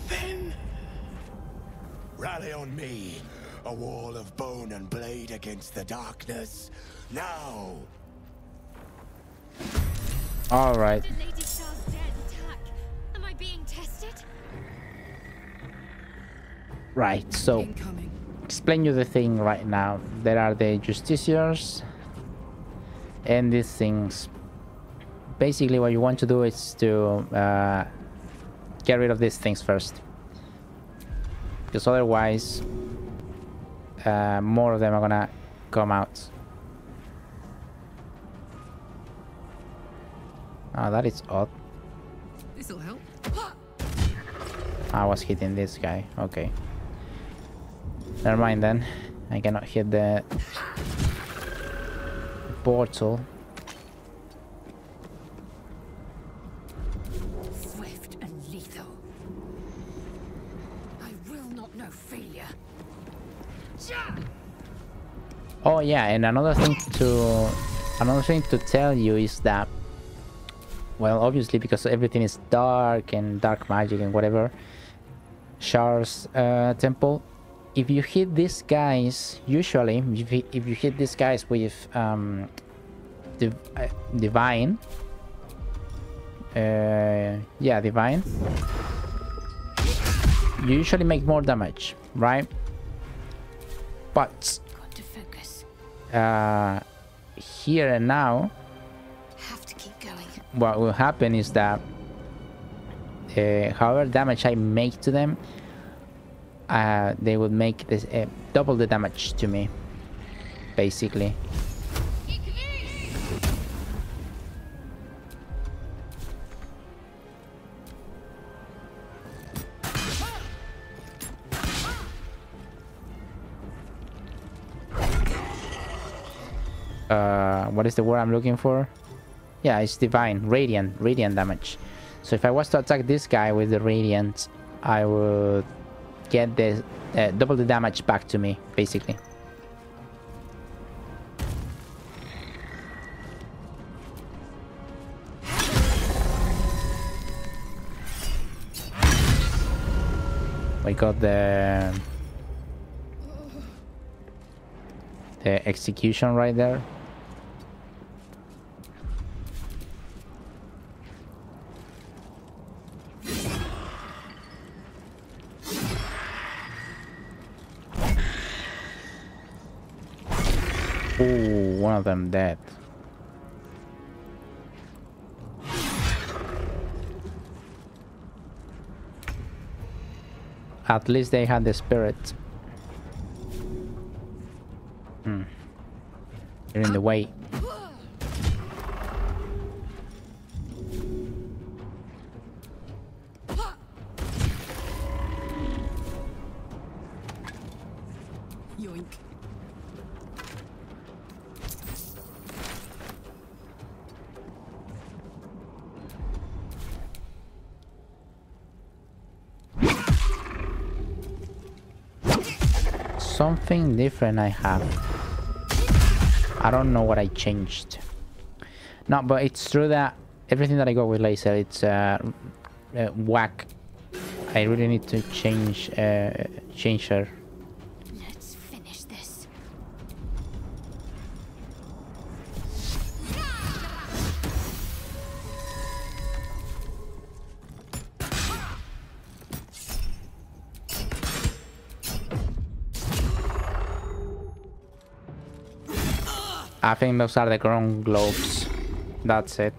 Speaker 14: Rally on me! A wall of bone and blade against the darkness. Now!
Speaker 1: Alright.
Speaker 12: Did Lady Charles dared attack? Am I being tested?
Speaker 1: Right, so explain you the thing right now. There are the justiciars and these things. Basically what you want to do is to uh, get rid of these things first. Because otherwise uh, more of them are gonna come out. Ah, that is odd.
Speaker 9: This'll help.
Speaker 1: I was hitting this guy. Okay. Never mind then. I cannot hit the portal.
Speaker 10: Swift and lethal. I will not know failure.
Speaker 1: Oh yeah, and another thing to another thing to tell you is that well, obviously because everything is dark and dark magic and whatever, Shar's uh, temple. If you hit these guys, usually if you, if you hit these guys with um, div uh, divine, uh, yeah, divine, you usually make more damage, right? But. Uh, here and now,
Speaker 12: Have to keep going.
Speaker 1: what will happen is that uh, however damage I make to them, uh, they will make this uh, double the damage to me, basically. Uh, what is the word I'm looking for? Yeah, it's divine, radiant, radiant damage. So if I was to attack this guy with the radiant, I would get the uh, double the damage back to me, basically. We got the the execution right there. Them dead. At least they had the spirit. Hmm. You're in the way. Different I have. I don't know what I changed. No, but it's true that everything that I got with Lae'zel, it's uh, uh, whack. I really need to change uh, change her. I think those are the ground globes. That's it.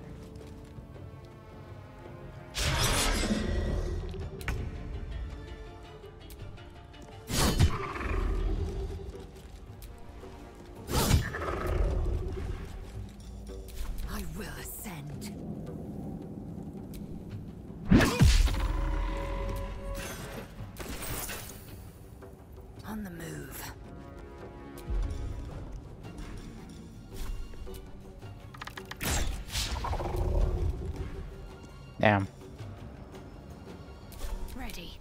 Speaker 12: Ready.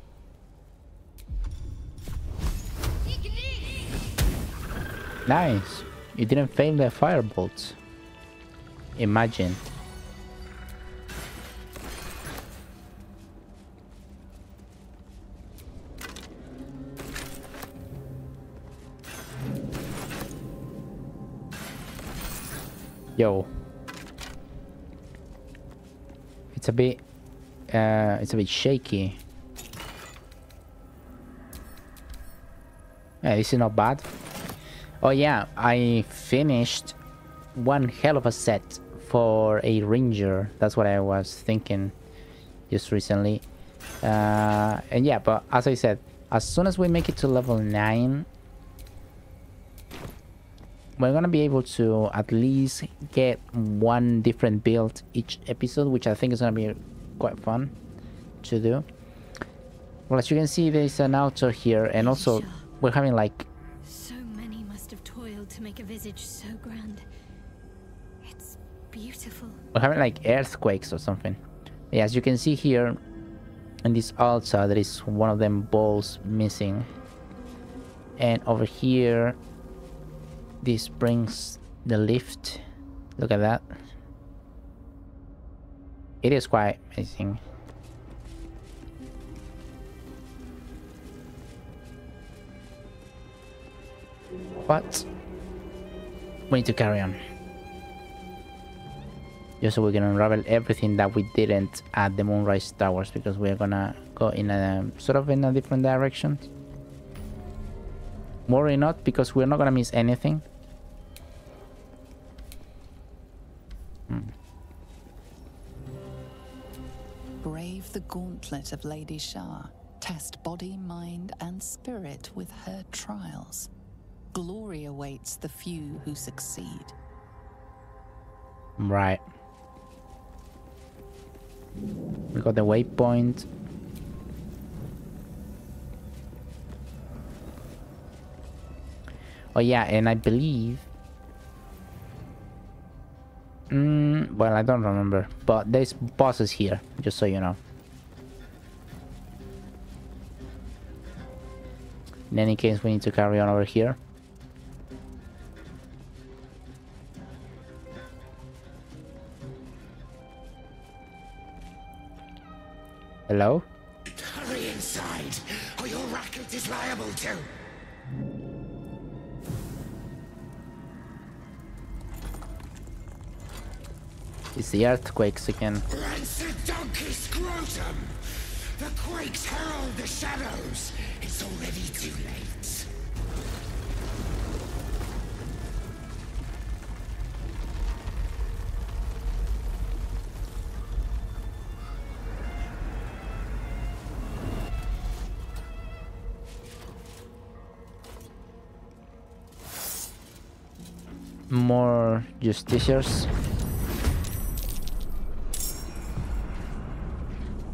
Speaker 1: Nice. You didn't fail the firebolts. Imagine. Yo. It's a bit uh it's a bit shaky. Yeah, is not bad. Oh yeah, I finished one hell of a set for a ranger. That's what I was thinking just recently. Uh, and yeah, but as I said, as soon as we make it to level 9, we're gonna be able to at least get one different build each episode, which I think is gonna be quite fun to do. Well, as you can see, there's an altar here, and also we're having like
Speaker 12: So many must have toiled to make a visage so grand. It's beautiful.
Speaker 1: we're having like earthquakes or something. Yeah, as you can see here in this altar, there is one of them balls missing. And over here, this brings the lift. Look at that. It is quite amazing. But we need to carry on. Just so we can unravel everything that we didn't at the Moonrise Towers because we're gonna go in a um, sort of in a different direction. Worry not because we're not gonna miss anything. Hmm.
Speaker 4: Brave the gauntlet of Lady Shar. Test body, mind, and spirit with her trials. Glory awaits the few who succeed.
Speaker 1: Right. We got the waypoint. Oh yeah, and I believe... Mm, well, I don't remember. But there's bosses here, just so you know. In any case, we need to carry on over here. Hello?
Speaker 14: Hurry inside, or your racket is liable to.
Speaker 1: It's the earthquakes again.
Speaker 14: Rancid donkey scrotum! The quakes herald the shadows. It's already too late.
Speaker 1: Justiciars.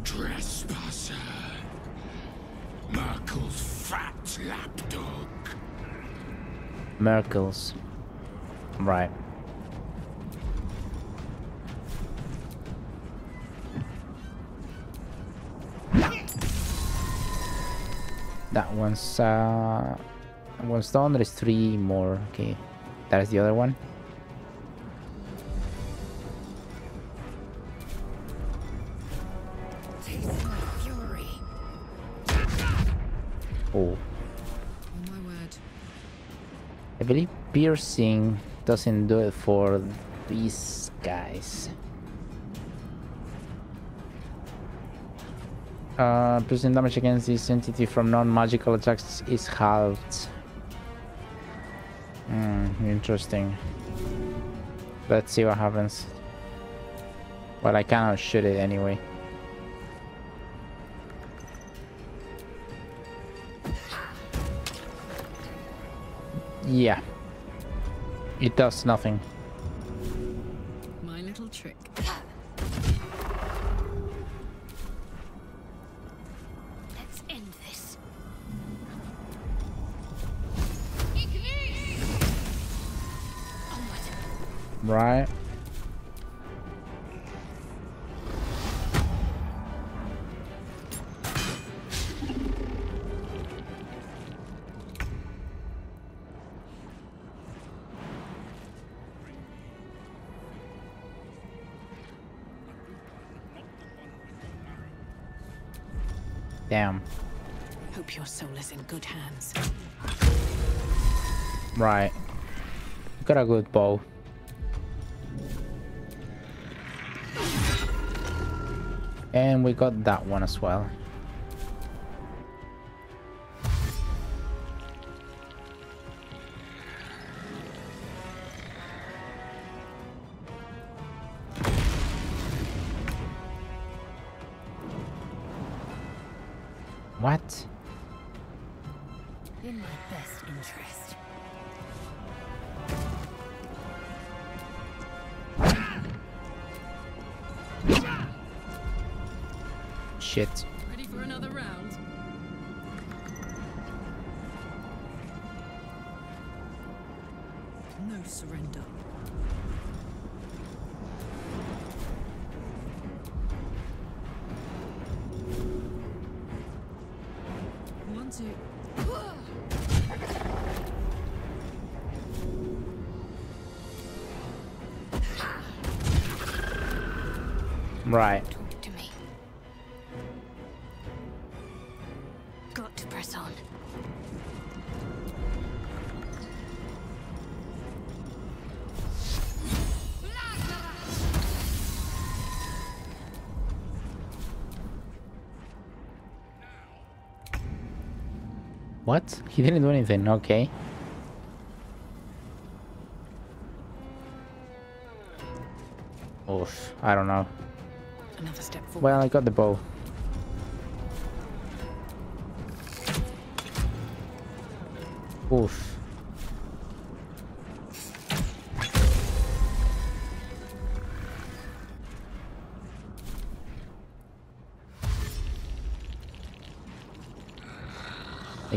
Speaker 14: Trespasser. Myrkul's fat lapdog.
Speaker 1: Myrkul's. Right. That one's uh One's done, there's three more. Okay, that is the other one. Piercing doesn't do it for these guys. Uh, damage against this entity from non-magical attacks is halved. Hmm, interesting. Let's see what happens. Well, I cannot shoot it anyway. Yeah. It does nothing.
Speaker 9: My little trick.
Speaker 12: Let's end this.
Speaker 1: Right.
Speaker 9: Your soul is in good hands.
Speaker 1: Right. Got a good bow. And we got that one as well. He didn't do anything, okay. Oof, I don't know.
Speaker 9: Another step forward.
Speaker 1: Well, I got the bow. Oof.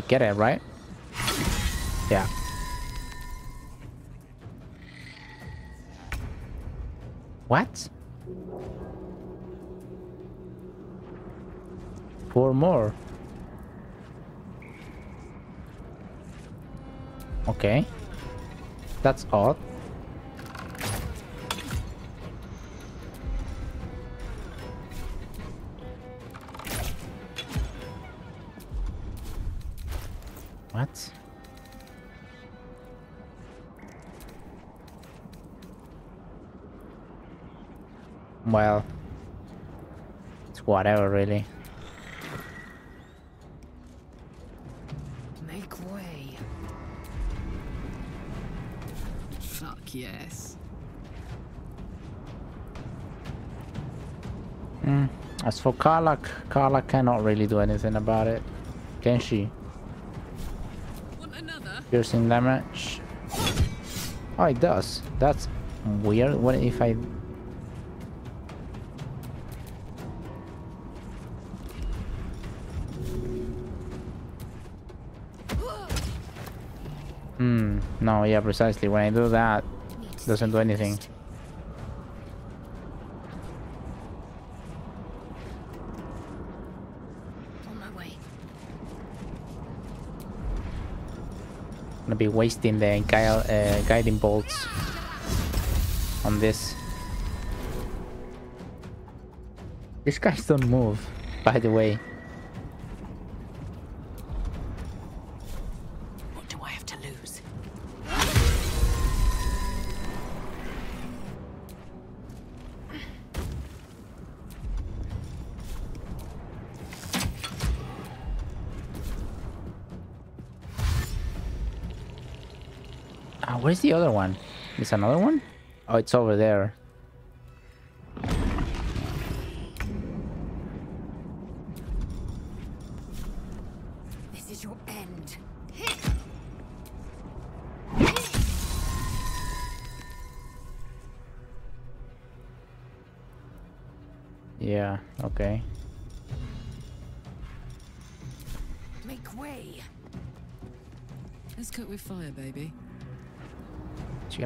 Speaker 1: Get it, right? Yeah. What? Four more. Okay. That's odd. Hmm. As for Karlach, Karlach cannot really do anything about it. Can she? Piercing damage. Oh, it does. That's weird. What if I... Hmm. No, yeah, precisely. When I do that, doesn't do anything.
Speaker 12: On my way.
Speaker 1: Gonna be wasting the uh, guiding bolts on this. These guys don't move, by the way. Where's the other one? Is another one? Oh, it's over there.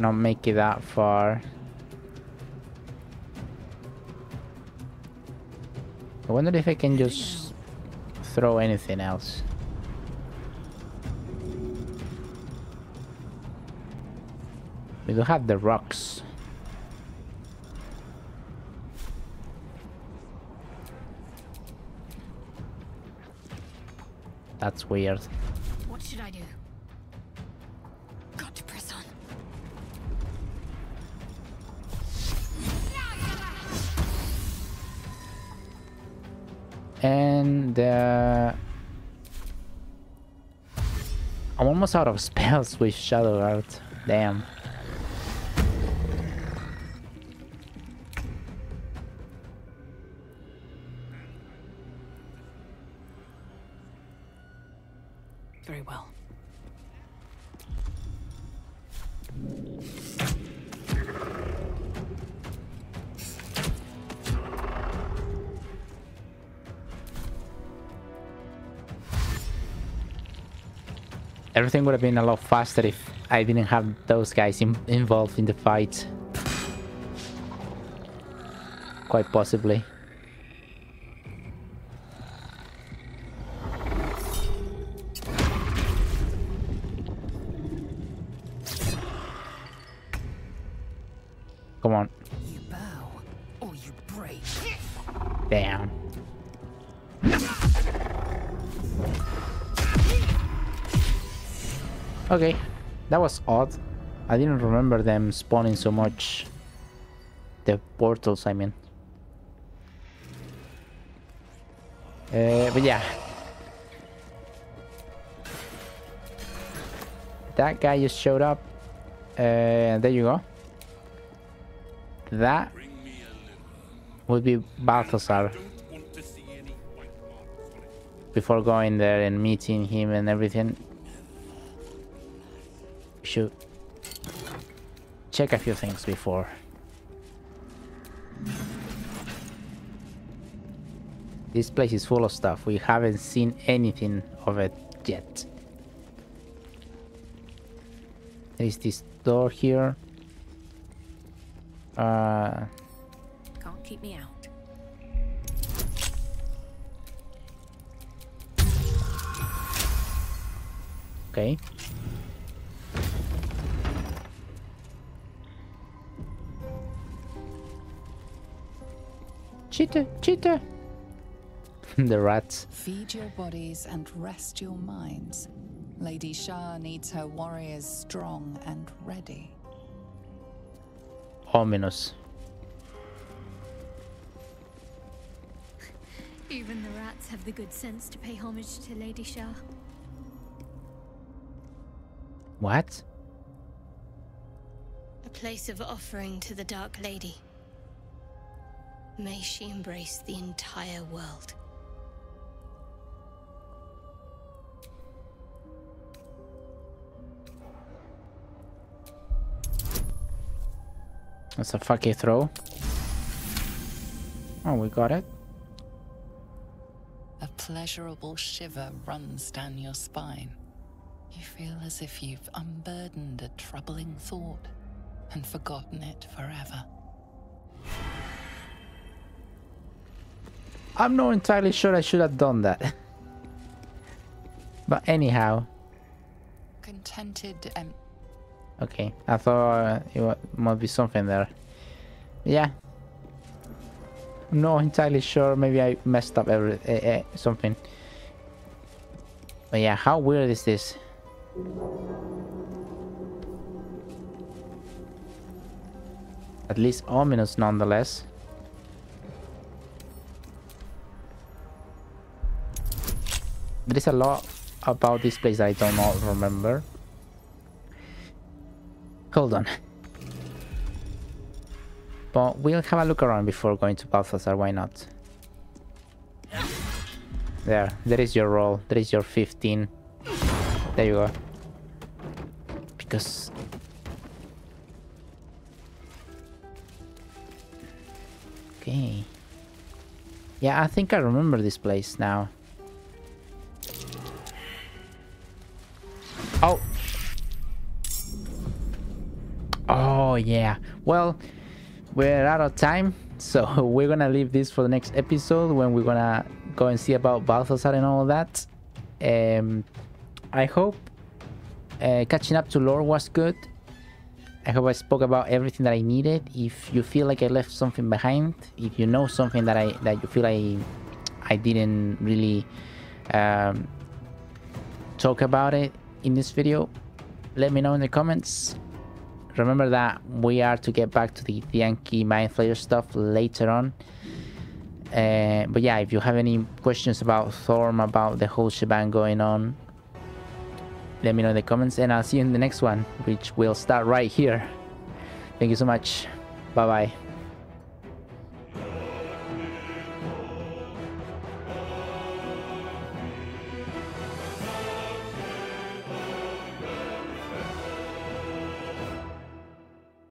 Speaker 1: Cannot make it that far. I wonder if I can just throw anything else. We do have the rocks. That's weird. Out of spells with Shadowheart. Damn. Everything would have been a lot faster if I didn't have those guys in involved in the fight. Quite possibly. Come on.
Speaker 9: You bow or you break.
Speaker 1: Damn. Okay, that was odd. I didn't remember them spawning so much. The portals, I mean. Uh, but yeah. That guy just showed up. Uh, there you go. That would be Balthazar. Before going there and meeting him and everything. Should check a few things before. This place is full of stuff. We haven't seen anything of it yet. There is this door here. Uh,
Speaker 6: Can't keep me out.
Speaker 1: okay. Cheetah, cheetah. (laughs) the rats.
Speaker 4: Feed your bodies and rest your minds. Lady Shar needs her warriors strong and ready.
Speaker 1: Ominous.
Speaker 12: Even the rats have the good sense to pay homage to Lady Shar.
Speaker 1: What?
Speaker 12: A place of offering to the Dark Lady. May she embrace the entire world.
Speaker 1: That's a fucking throw. Oh, we got it.
Speaker 4: A pleasurable shiver runs down your spine. You feel as if you've unburdened a troubling thought and forgotten it forever.
Speaker 1: I'm not entirely sure I should have done that. (laughs) but anyhow.
Speaker 4: contented and
Speaker 1: Okay, I thought it might be something there. Yeah. I'm not entirely sure. Maybe I messed up every uh, uh, something. But yeah, how weird is this? At least ominous nonetheless. There is a lot about this place I do not remember. Hold on. But we'll have a look around before going to Balthazar, why not? There, there is your roll. There is your 15. There you go. Because... Okay. Yeah, I think I remember this place now. Oh! Oh, yeah. Well, we're out of time. So (laughs) we're gonna leave this for the next episode when we're gonna go and see about Balthazar and all that. Um, I hope uh, catching up to lore was good. I hope I spoke about everything that I needed. If you feel like I left something behind, if you know something that I that you feel I I didn't really um, talk about it in this video, let me know in the comments remember that we are to get back to the, Yankee Mind Flayer stuff later on. Uh, but yeah, if you have any questions about Thorm, about the whole shebang going on, let me know in the comments and I'll see you in the next one, which will start right here. Thank you so much. Bye bye.